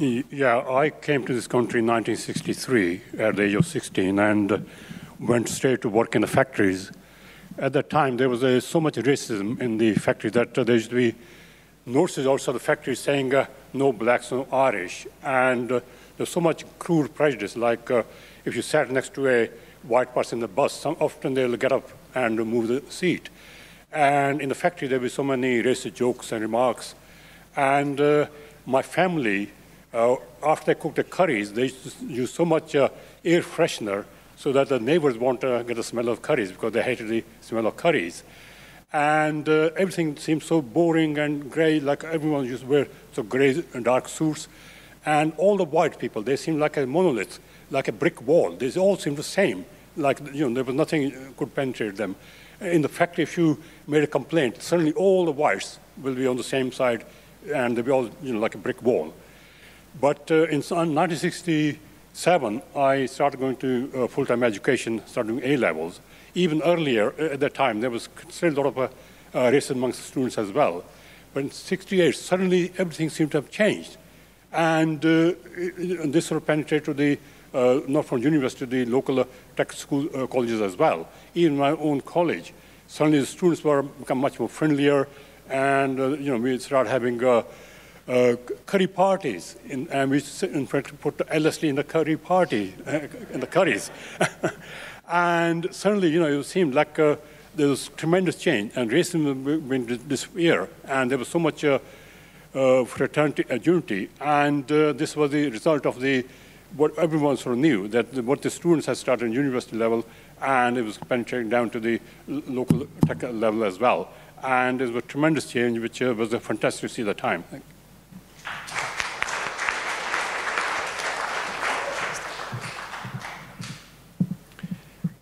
Yeah, I came to this country in 1963 at the age of 16 and went straight to work in the factories. At that time, there was uh, so much racism in the factory that uh, there used to be nurses outside the factory saying uh, no blacks, no Irish. And uh, there's so much cruel prejudice, like uh, if you sat next to a white person in the bus, some, often they'll get up and move the seat. And in the factory, there were so many racist jokes and remarks. And uh, my family uh, after they cook the curries, they use so much uh, air freshener so that the neighbors won't get the smell of curries because they hated the smell of curries. And uh, everything seems so boring and gray, like everyone just wear so gray and dark suits. And all the white people, they seem like a monolith, like a brick wall. They all seem the same. Like, you know, there was nothing could penetrate them. In the factory, if you made a complaint, suddenly all the whites will be on the same side and they'll be all, you know, like a brick wall. But uh, in 1967, I started going to uh, full-time education, starting A levels. Even earlier uh, at that time, there was still a lot of uh, uh, racism amongst students as well. But in 68, suddenly everything seemed to have changed. And uh, this sort of penetrated to the uh, Northern University, the local tech school colleges as well. Even my own college, suddenly the students were become much more friendlier, and you know we started having uh, curry parties, in, and we in put LSD in the curry party, uh, in the curries. (laughs) and suddenly, you know, it seemed like uh, there was tremendous change, and racism went disappear, and there was so much uh, uh, fraternity and unity, and uh, this was the result of the what everyone sort of knew that the, what the students had started at university level, and it was penetrating down to the local level as well. And it was a tremendous change, which was a fantastic to see at the time.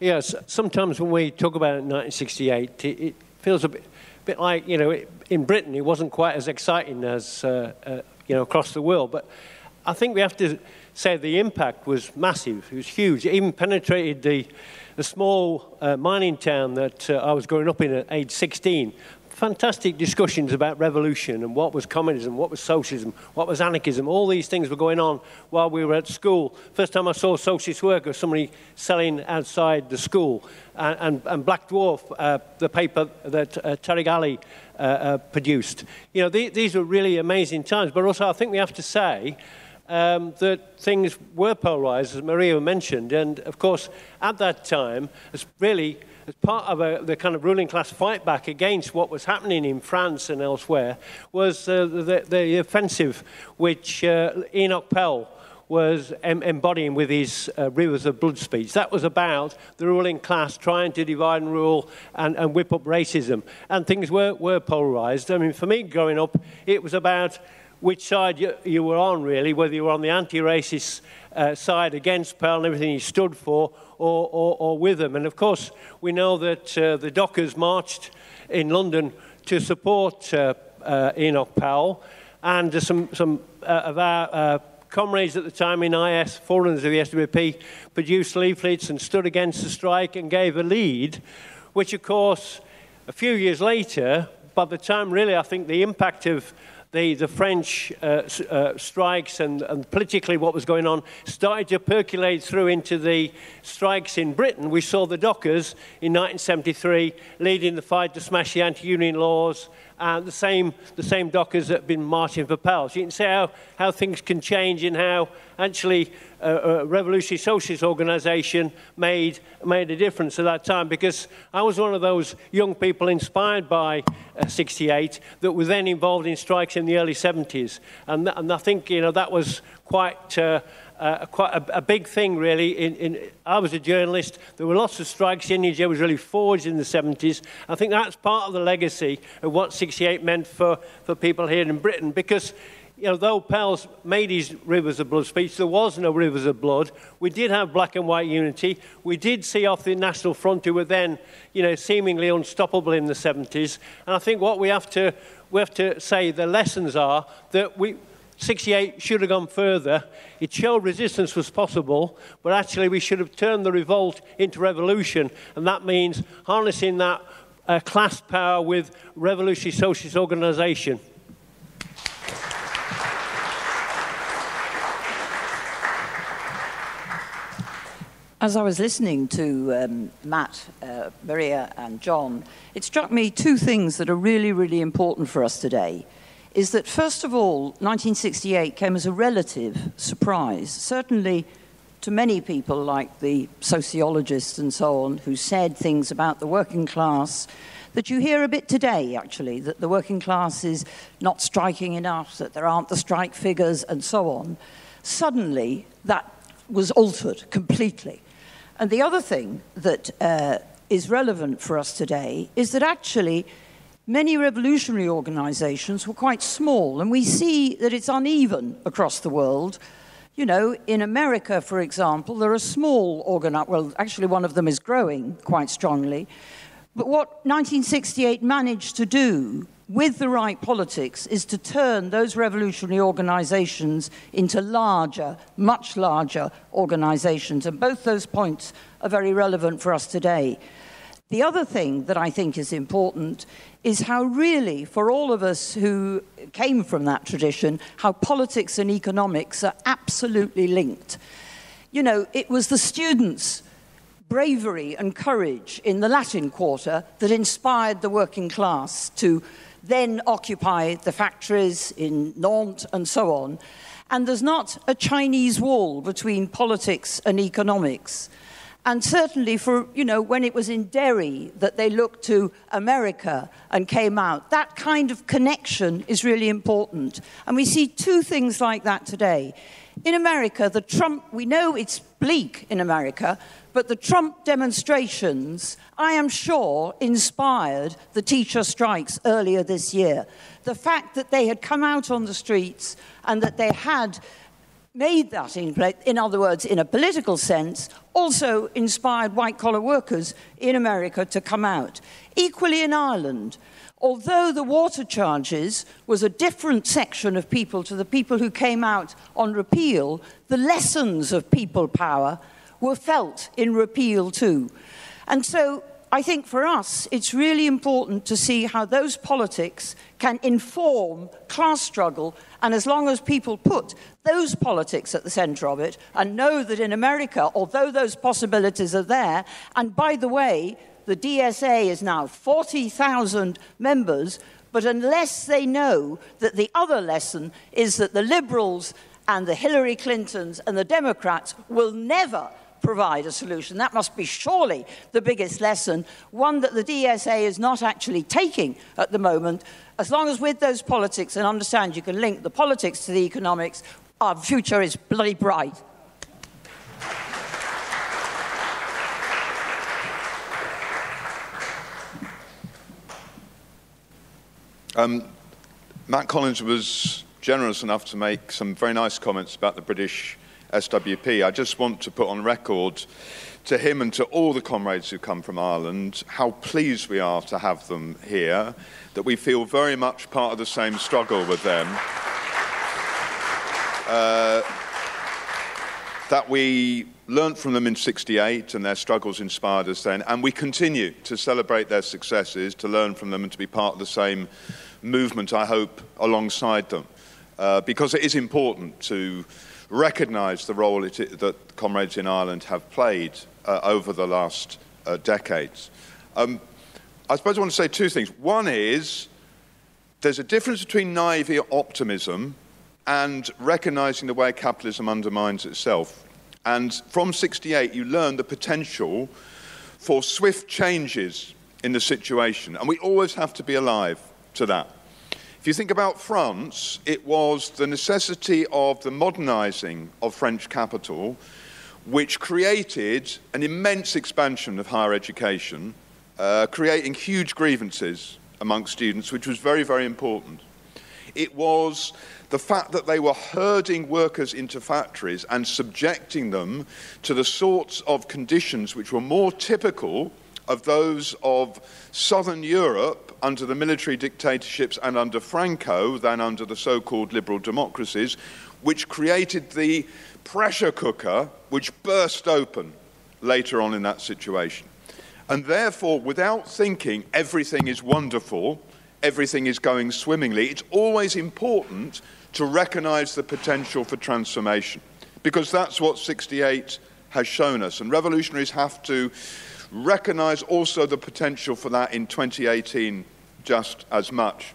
Yes, sometimes when we talk about 1968, it, feels a bit, bit like, you know, in Britain it wasn't quite as exciting as, uh, uh, you know, across the world. But I think we have to say the impact was massive. It was huge. It even penetrated the, the small uh, mining town that uh, I was growing up in at age 16 fantastic discussions about revolution and what was communism, what was socialism, what was anarchism. All these things were going on while we were at school. First time I saw socialist workers, somebody selling outside the school. And, and, and Black Dwarf, uh, the paper that uh, Tariq uh, uh, produced. You know, the, these were really amazing times. But also, I think we have to say um, that things were polarized, as Maria mentioned. And of course, at that time, it's really as part of a, the kind of ruling class fight back against what was happening in France and elsewhere, was uh, the, the, offensive which uh, Enoch Powell was em- embodying with his uh, Rivers of Blood speech. That was about the ruling class trying to divide and rule and, and whip up racism. And things were, were polarized. I mean, for me growing up, it was about which side you, you were on, really, whether you were on the anti-racist uh, side against Powell and everything he stood for, or, or, or with them. And of course, we know that uh, the Dockers marched in London to support uh, uh, Enoch Powell, and some, some uh, of our uh, comrades at the time in IS, forerunners of the SWP, produced leaflets and stood against the strike and gave a lead, which of course, a few years later, by the time really I think the impact of the, the French uh, uh, strikes and, and politically what was going on started to percolate through into the strikes in Britain. We saw the Dockers in 1973 leading the fight to smash the anti-union laws and the same, the same Dockers that have been marching for Powell. So you can see how, how things can change and how actually uh, a revolutionary socialist organisation made, made a difference at that time because I was one of those young people inspired by uh, 68 that were then involved in strikes in the early 70s. And, and I think you know, that was quite... Uh, quite a, a big thing, really. In, in, I was a journalist. There were lots of strikes. The NUJ was really forged in the 70s. I think that's part of the legacy of what 68 meant for, for people here in Britain because you know, though Powell's made his Rivers of Blood speech, there was no Rivers of Blood. We did have black and white unity. We did see off the National Front, who were then, you know, seemingly unstoppable in the 70s. And I think what we have to, we have to say the lessons are that we, 68 should have gone further. It showed resistance was possible, but actually we should have turned the revolt into revolution, and that means harnessing that uh, class power with revolutionary socialist organisation. As I was listening to um, Matt, uh, Maria, and John, it struck me two things that are really, really important for us today is that, first of all, 1968 came as a relative surprise, certainly to many people like the sociologists and so on, who said things about the working class that you hear a bit today, actually, that the working class is not striking enough, that there aren't the strike figures, and so on. Suddenly, that was altered completely. And the other thing that uh, is relevant for us today is that actually many revolutionary organizations were quite small, and we see that it's uneven across the world. You know, in America, for example, there are small organizations, well, actually, one of them is growing quite strongly. But what 1968 managed to do with the right politics is to turn those revolutionary organizations into larger, much larger organizations. And both those points are very relevant for us today. The other thing that I think is important is how really, for all of us who came from that tradition, how politics and economics are absolutely linked. You know, it was the students' bravery and courage in the Latin Quarter that inspired the working class to then occupy the factories in Nantes and so on. And there's not a Chinese wall between politics and economics. And certainly for, you know, when it was in Derry that they looked to America and came out, that kind of connection is really important. And we see two things like that today. In America, the Trump, we know it's bleak in America, but the Trump demonstrations, I am sure, inspired the teacher strikes earlier this year. The fact that they had come out on the streets and that they had made that, in, in other words, in a political sense, also inspired white collar workers in America to come out. Equally in Ireland, although the water charges was a different section of people to the people who came out on repeal, the lessons of people power were felt in repeal too. And so I think for us, it's really important to see how those politics can inform class struggle. And as long as people put those politics at the center of it and know that in America, although those possibilities are there, and by the way, the DSA is now 40,000 members, but unless they know that the other lesson is that the liberals and the Hillary Clintons and the Democrats will never provide a solution. That must be surely the biggest lesson, one that the DSA is not actually taking at the moment. As long as with those politics and understand you can link the politics to the economics, our future is bloody bright. Um, Matt Collins was generous enough to make some very nice comments about the British SWP. I just want to put on record to him and to all the comrades who come from Ireland how pleased we are to have them here, that we feel very much part of the same struggle with them. Uh, that we learnt from them in 68 and their struggles inspired us then, and we continue to celebrate their successes, to learn from them, and to be part of the same movement, I hope, alongside them. Uh, because it is important to recognise the role it, that comrades in Ireland have played uh, over the last uh, decades. Um, I suppose I want to say two things. One is there's a difference between naive optimism and recognising the way capitalism undermines itself. And from 68, you learn the potential for swift changes in the situation. And we always have to be alive to that. If you think about France, it was the necessity of the modernising of French capital which created an immense expansion of higher education, uh, creating huge grievances among students, which was very, very important. It was the fact that they were herding workers into factories and subjecting them to the sorts of conditions which were more typical of those of southern Europe under the military dictatorships and under Franco than under the so called liberal democracies, which created the pressure cooker which burst open later on in that situation. And therefore, without thinking everything is wonderful, everything is going swimmingly, it's always important to recognize the potential for transformation because that's what 68 has shown us. And revolutionaries have to recognize also the potential for that in 2018 just as much.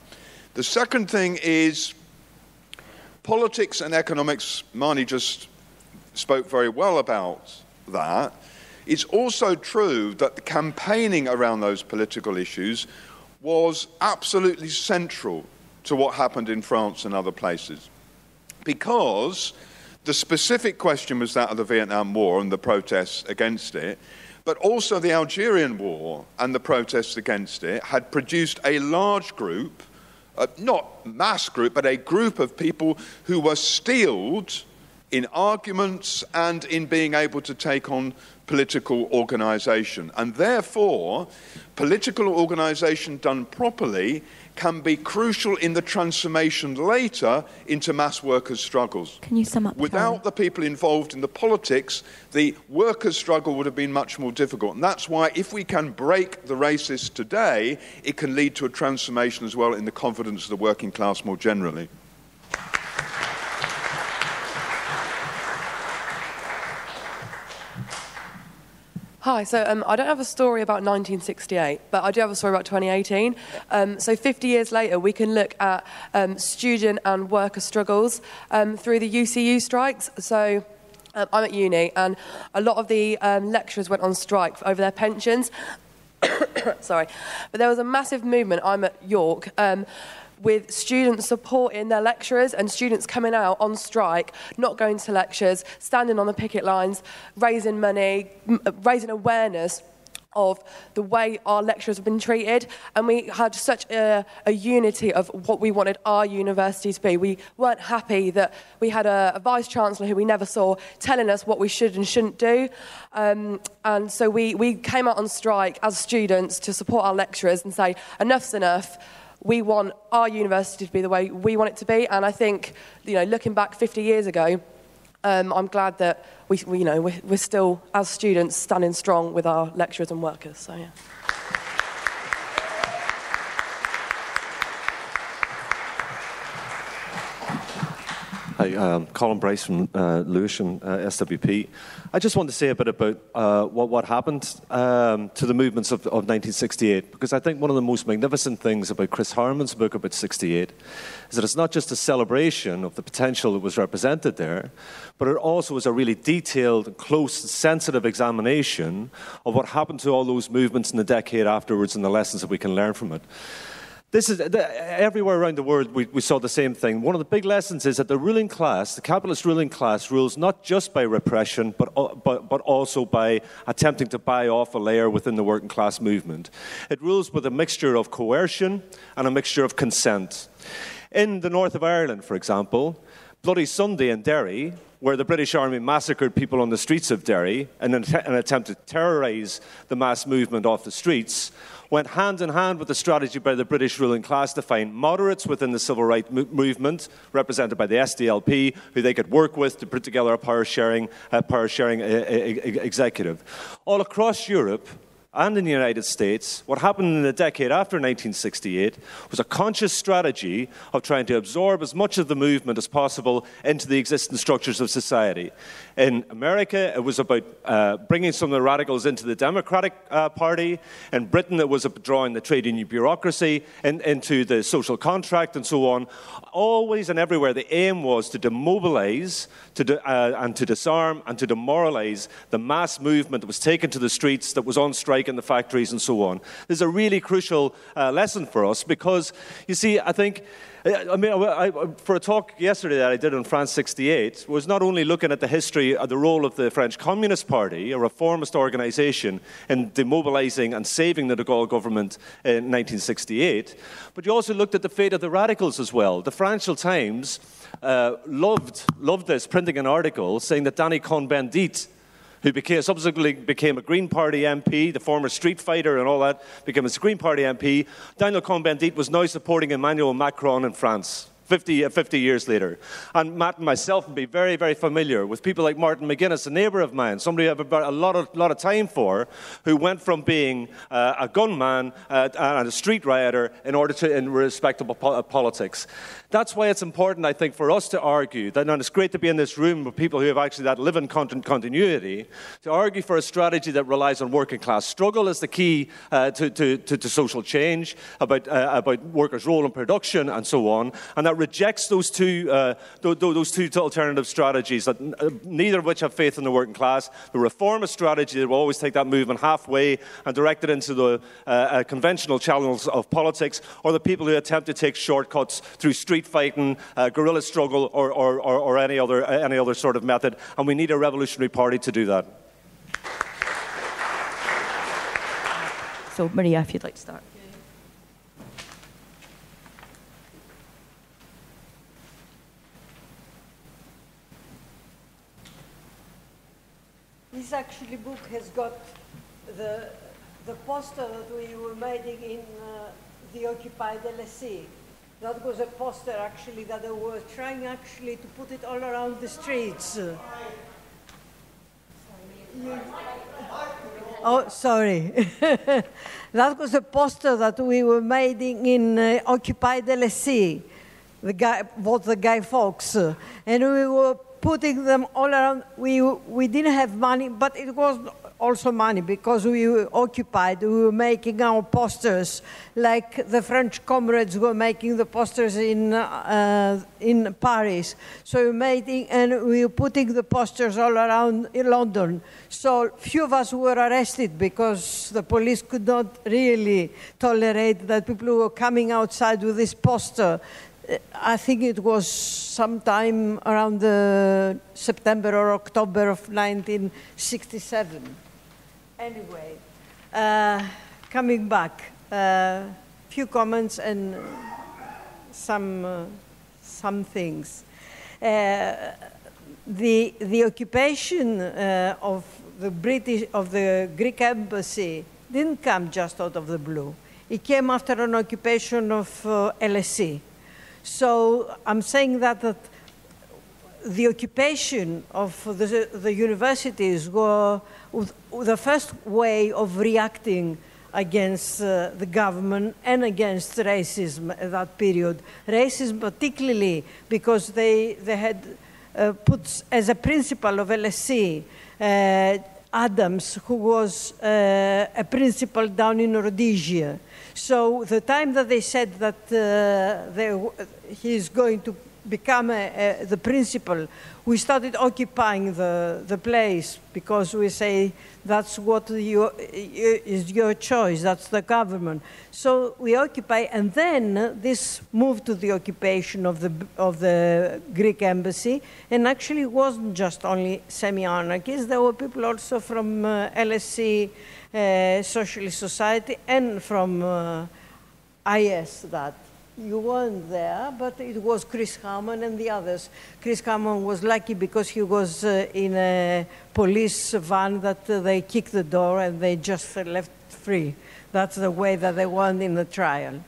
The second thing is politics and economics. Marnie just spoke very well about that. It's also true that the campaigning around those political issues was absolutely central to what happened in France and other places. Because the specific question was that of the Vietnam War and the protests against it, but also the Algerian War and the protests against it had produced a large group, uh, not mass group, but a group of people who were steeled in arguments and in being able to take on political organisation. And therefore, political organisation done properly can be crucial in the transformation later into mass workers' struggles. Can you sum up? Without the people involved in the politics, the workers' struggle would have been much more difficult. And that's why, if we can break the racists today, it can lead to a transformation as well in the confidence of the working class more generally. Hi, so um, I don't have a story about 1968, but I do have a story about 2018. Um, so 50 years later, we can look at um, student and worker struggles um, through the UCU strikes. So um, I'm at uni, and a lot of the um, lecturers went on strike over their pensions. (coughs) Sorry, but there was a massive movement. I'm at York with students supporting their lecturers and students coming out on strike, not going to lectures, standing on the picket lines, raising money, raising awareness of the way our lecturers have been treated, and we had such a, a, unity of what we wanted our university to be. We weren't happy that we had a, a vice chancellor who we never saw telling us what we should and shouldn't do, um, and so we, we came out on strike as students to support our lecturers and say enough's enough we want our university to be the way we want it to be. And I think, you know, looking back 50 years ago, um, I'm glad that we, we you know, we're, we're, still, as students, standing strong with our lecturers and workers. So, yeah. Hi, um, Colin Bryce from uh, Lewisham, uh, SWP. I just want to say a bit about uh, what, what happened um, to the movements of, of 1968, because I think one of the most magnificent things about Chris Harman's book about 68 is that it's not just a celebration of the potential that was represented there, but it also is a really detailed, close, sensitive examination of what happened to all those movements in the decade afterwards and the lessons that we can learn from it. This is everywhere around the world. We, we saw the same thing. One of the big lessons is that the ruling class, the capitalist ruling class, rules not just by repression, but, but, but also by attempting to buy off a layer within the working class movement. It rules with a mixture of coercion and a mixture of consent. In the north of Ireland, for example, Bloody Sunday in Derry, where the British Army massacred people on the streets of Derry in an, an attempt to terrorise the mass movement off the streets, went hand in hand with the strategy by the British ruling class to find moderates within the civil rights mo- movement, represented by the SDLP, who they could work with to put together a power sharing, uh, power sharing uh, executive. All across Europe, and in the United States, what happened in the decade after 1968 was a conscious strategy of trying to absorb as much of the movement as possible into the existing structures of society. In America, it was about uh, bringing some of the radicals into the Democratic uh, Party. In Britain, it was about drawing the trade union bureaucracy in, into the social contract and so on. Always and everywhere, the aim was to demobilize to de- uh, and to disarm and to demoralize the mass movement that was taken to the streets, that was on strike in the factories, and so on. This is a really crucial uh, lesson for us because, you see, I think. I mean, I, I, for a talk yesterday that I did on France 68, was not only looking at the history of the role of the French Communist Party, a reformist organization, in demobilizing and saving the de Gaulle government in 1968, but you also looked at the fate of the radicals as well. The Financial Times uh, loved, loved this, printing an article saying that Danny Cohn-Bendit who became, subsequently became a Green Party MP, the former street fighter and all that, became a Green Party MP. Daniel Cohn-Bendit was now supporting Emmanuel Macron in France. 50, uh, 50 years later. And Matt and myself would be very, very familiar with people like Martin McGuinness, a neighbour of mine, somebody I have a lot of, lot of time for, who went from being uh, a gunman uh, and a street rioter in order to in respectable uh, politics. That's why it's important, I think, for us to argue that, and it's great to be in this room with people who have actually that living continuity, to argue for a strategy that relies on working class struggle as the key uh, to, to, to, to, social change, about, uh, about workers' role in production, and so on, and that rejects those two, uh, th- those two alternative strategies, that uh, neither of which have faith in the working class. The reformist strategy that will always take that movement halfway and direct it into the uh, conventional channels of politics, or the people who attempt to take shortcuts through street fighting, uh, guerrilla struggle, or, or, or, or any, other, any other sort of method. And we need a revolutionary party to do that. So, Maria, if you'd like to start. This actually book has got the, the poster that we were making in uh, the occupied LSE. That was a poster actually that they were trying actually to put it all around the streets. Oh, sorry. (laughs) that was a poster that we were making in uh, occupied LSE, the guy, both the Guy uh, and we were putting them all around. We, we didn't have money, but it was also money because we were occupied. We were making our posters like the French comrades were making the posters in, uh, in Paris. So we made it, and we were putting the posters all around in London. So few of us were arrested because the police could not really tolerate that people were coming outside with this poster I think it was sometime around September or October of 1967. Anyway, uh, coming back, a uh, few comments and some, uh, some things. Uh, the, the occupation uh, of the British, of the Greek embassy didn't come just out of the blue. It came after an occupation of uh, LSE. So I'm saying that, that the occupation of the, the universities were the first way of reacting against uh, the government and against racism at that period. Racism, particularly because they, they had uh, put as a principal of LSE uh, Adams, who was uh, a principal down in Rhodesia. So the time that they said that uh, they, he's going to become a, a, the principal, we started occupying the, the place because we say that's what you, is your choice, that's the government. So we occupy, and then this moved to the occupation of the, of the Greek embassy, and actually it wasn't just only semi-anarchists, there were people also from uh, LSE, uh, Socialist Society, and from uh, IS that you weren't there, but it was Chris Harman and the others. Chris Harman was lucky because he was uh, in a police van that uh, they kicked the door and they just uh, left free. That's the way that they won in the trial.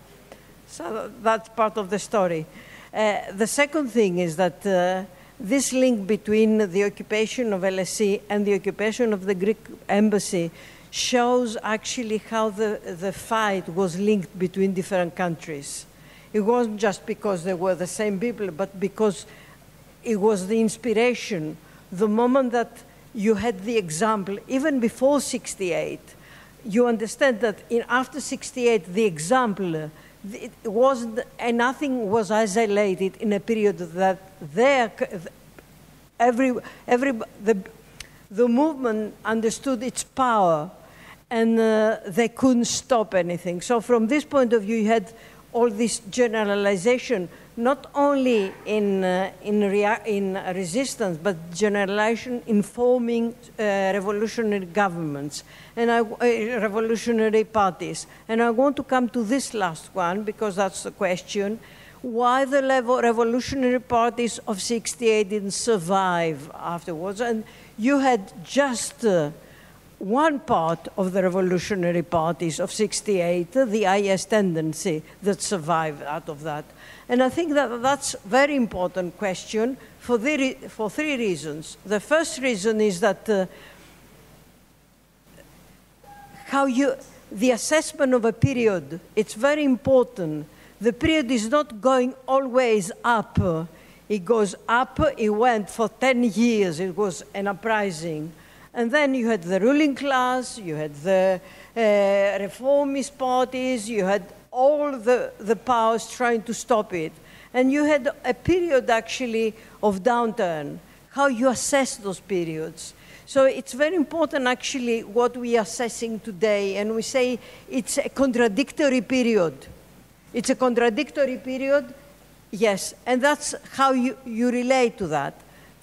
So that's part of the story. Uh, the second thing is that uh, this link between the occupation of LSE and the occupation of the Greek embassy shows actually how the, the fight was linked between different countries. It wasn't just because they were the same people, but because it was the inspiration. The moment that you had the example, even before 68, you understand that in, after 68, the example it wasn't, and nothing was isolated in a period that there, every, every, the, the movement understood its power and uh, they couldn't stop anything. So from this point of view, you had all this generalization, not only in, uh, in, in resistance, but generalization informing uh, revolutionary governments and I, uh, revolutionary parties. And I want to come to this last one because that's the question. Why the level revolutionary parties of 68 didn't survive afterwards? And you had just uh, one part of the revolutionary parties of 68, the IS tendency that survived out of that. And I think that that's a very important question for, the, for three reasons. The first reason is that uh, how you, the assessment of a period, it's very important. The period is not going always up. It goes up, it went for 10 years, it was an uprising and then you had the ruling class, you had the uh, reformist parties, you had all the, the powers trying to stop it. And you had a period actually of downturn, how you assess those periods. So it's very important actually what we are assessing today, and we say it's a contradictory period. It's a contradictory period, yes, and that's how you, you relate to that.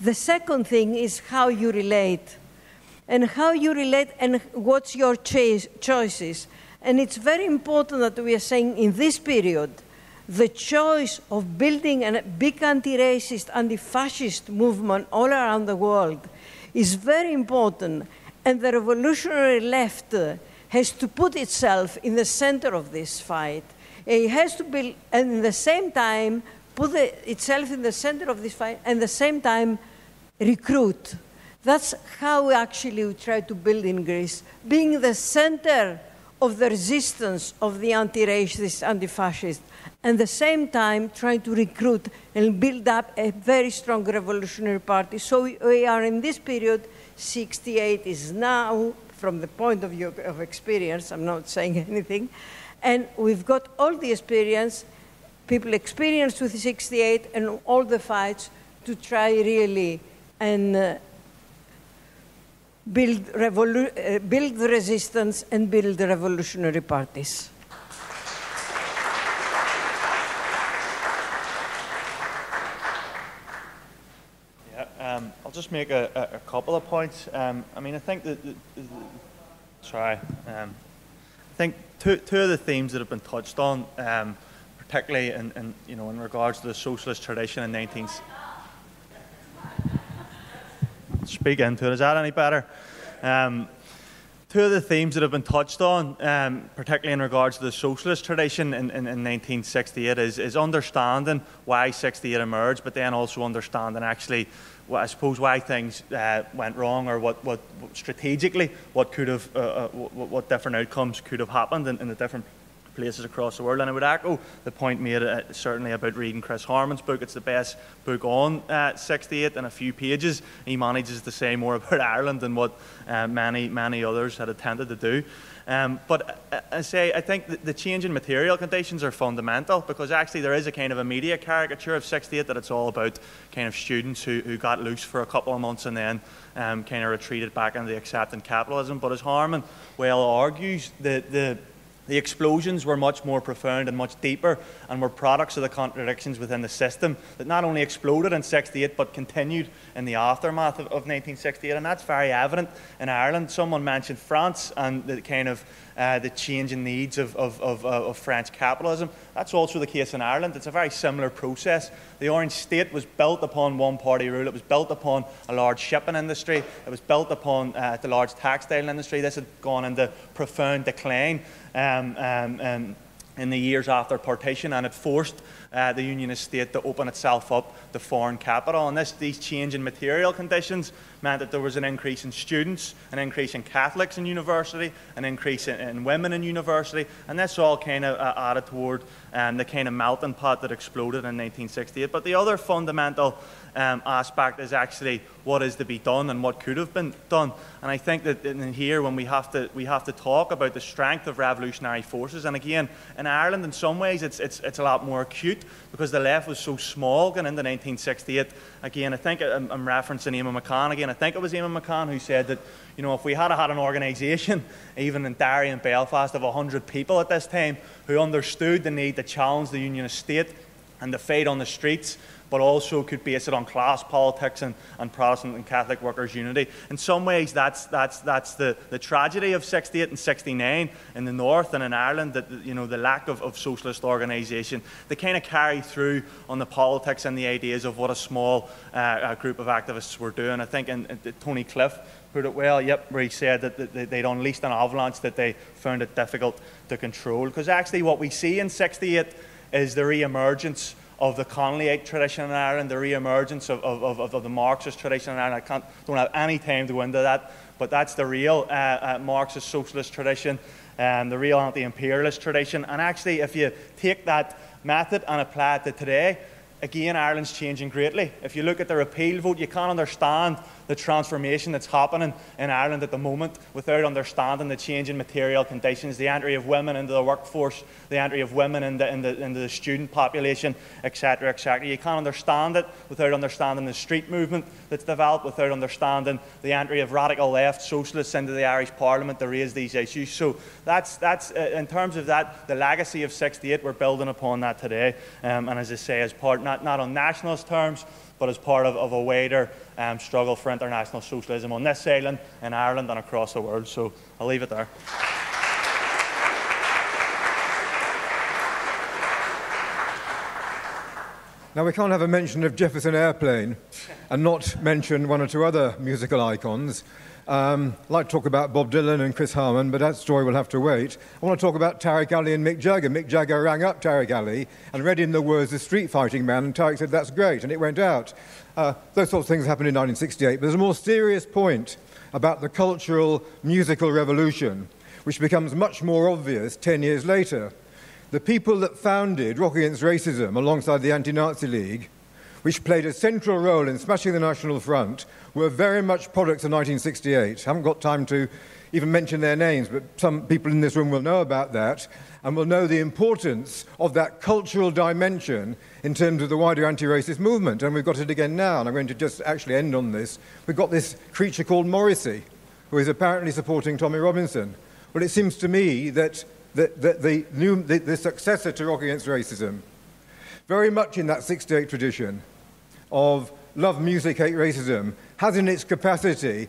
The second thing is how you relate and how you relate and what's your choices. And it's very important that we are saying in this period, the choice of building a big anti racist, anti fascist movement all around the world is very important. And the revolutionary left has to put itself in the center of this fight. It has to be, and at the same time, put itself in the center of this fight, and at the same time, recruit that's how we actually we try to build in Greece, being the center of the resistance of the anti-racist, anti-fascist, and at the same time trying to recruit and build up a very strong revolutionary party. So we are in this period, 68 is now, from the point of view of experience, I'm not saying (laughs) anything, and we've got all the experience, people experienced with 68 and all the fights to try really and uh, build, uh, build resistance and build the revolutionary parties. Yeah, um, I'll just make a, a, a couple of points. Um, I mean, I think that, that, that sorry, um, I think two, two of the themes that have been touched on, um, particularly in, in, you know in regards to the socialist tradition in 19th speak into it. Is that any better? Um, two of the themes that have been touched on, um, particularly in regards to the socialist tradition in, in, in 1968, is, is, understanding why 68 emerged, but then also understanding actually, I suppose, why things uh, went wrong or what, what, strategically what could have, uh, uh, what, what, different outcomes could have happened in, in the different places across the world. And I would echo the point made uh, certainly about reading Chris Harman's book. It's the best book on uh, 68 in a few pages. He manages to say more (laughs) about Ireland than what uh, many, many others had attempted to do. Um, but uh, I say, I think the, change in material conditions are fundamental because actually there is a kind of a media caricature of 68 that it's all about kind of students who, who got loose for a couple of months and then um, kind of retreated back into accepting capitalism. But as Harman well argues, the, the the explosions were much more profound and much deeper and were products of the contradictions within the system that not only exploded in 68 but continued in the aftermath of, of 1968. And that's very evident in Ireland. Someone mentioned France and the kind of uh, the changing needs of, of, of, uh, of, French capitalism. That's also the case in Ireland. It's a very similar process. The Orange State was built upon one party rule, it was built upon a large shipping industry, it was built upon uh, the large textile industry. This had gone into profound decline. Um, um, um, in the years after partition, and it forced uh, the Unionist state to open itself up to foreign capital. And this, these change in material conditions meant that there was an increase in students, an increase in Catholics in university, an increase in, in women in university, and this all kind of uh, added toward um, the kind of melting pot that exploded in 1968. But the other fundamental um, aspect is actually what is to be done and what could have been done. And I think that in here, when we have to, we have to talk about the strength of revolutionary forces, and again, in Ireland, in some ways, it's, it's, it's a lot more acute because the left was so small going into 1968. Again, I think I'm, I'm referencing Eamonn McCann again. I think it was Eamonn McCann who said that, you know, if we had had an organisation, (laughs) even in Derry and Belfast, of 100 people at this time who understood the need to challenge the Unionist state and the fight on the streets, but also could base it on class politics and, and Protestant and Catholic workers' unity. In some ways, that's, that's, that's the, the tragedy of 68 and 69 in the North and in Ireland, that you know, the lack of, of socialist organisation. They kind of carry through on the politics and the ideas of what a small uh, group of activists were doing. I think in, in, Tony Cliff put it well, yep, where he said that, that they'd unleashed an avalanche that they found it difficult to control. Because actually, what we see in 68 is the re emergence of the Connollyite tradition in Ireland, the re-emergence of, of, of, of, the Marxist tradition in Ireland. I can't, don't have any time to go into that, but that's the real uh, uh, Marxist socialist tradition, um, the real anti-imperialist tradition. And actually, if you take that method and apply it to today, again, Ireland's changing greatly. If you look at the repeal vote, you can't understand the transformation that's happening in Ireland at the moment without understanding the change in material conditions, the entry of women into the workforce, the entry of women into, into, into the student population, etc., etc. You can't understand it without understanding the street movement that's developed, without understanding the entry of radical left socialists into the Irish Parliament to raise these issues. So that's, that's uh, in terms of that, the legacy of 68, we're building upon that today. Um, and as I say, as part, not, not on nationalist terms, but as part of, of a wider um, struggle for international socialism on this island, in Ireland, and across the world. So I'll leave it there. Now, we can't have a mention of Jefferson Airplane and not mention one or two other musical icons. Um, I'd like to talk about Bob Dylan and Chris Harman, but that story will have to wait. I want to talk about Tariq Ali and Mick Jagger. Mick Jagger rang up Tariq Ali and read him the words "The Street Fighting Man," and Tariq said, "That's great," and it went out. Uh, those sorts of things happened in 1968. But there's a more serious point about the cultural musical revolution, which becomes much more obvious 10 years later. The people that founded Rock Against Racism alongside the Anti Nazi League which played a central role in smashing the National Front, were very much products of 1968. I haven't got time to even mention their names, but some people in this room will know about that and will know the importance of that cultural dimension in terms of the wider anti racist movement. And we've got it again now, and I'm going to just actually end on this. We've got this creature called Morrissey, who is apparently supporting Tommy Robinson. Well, it seems to me that, that, that the, new, the, the successor to Rock Against Racism, very much in that 68 tradition, of love music, hate racism has in its capacity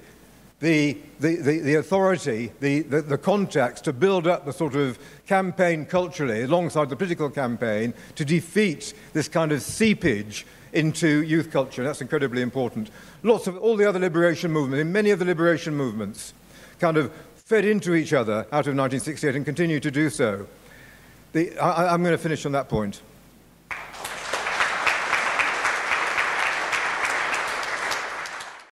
the, the, the, the authority, the, the, the to build up the sort of campaign culturally alongside the political campaign to defeat this kind of seepage into youth culture. That's incredibly important. Lots of all the other liberation movements, in many of the liberation movements, kind of fed into each other out of 1968 and continue to do so. The, I, I'm going to finish on that point.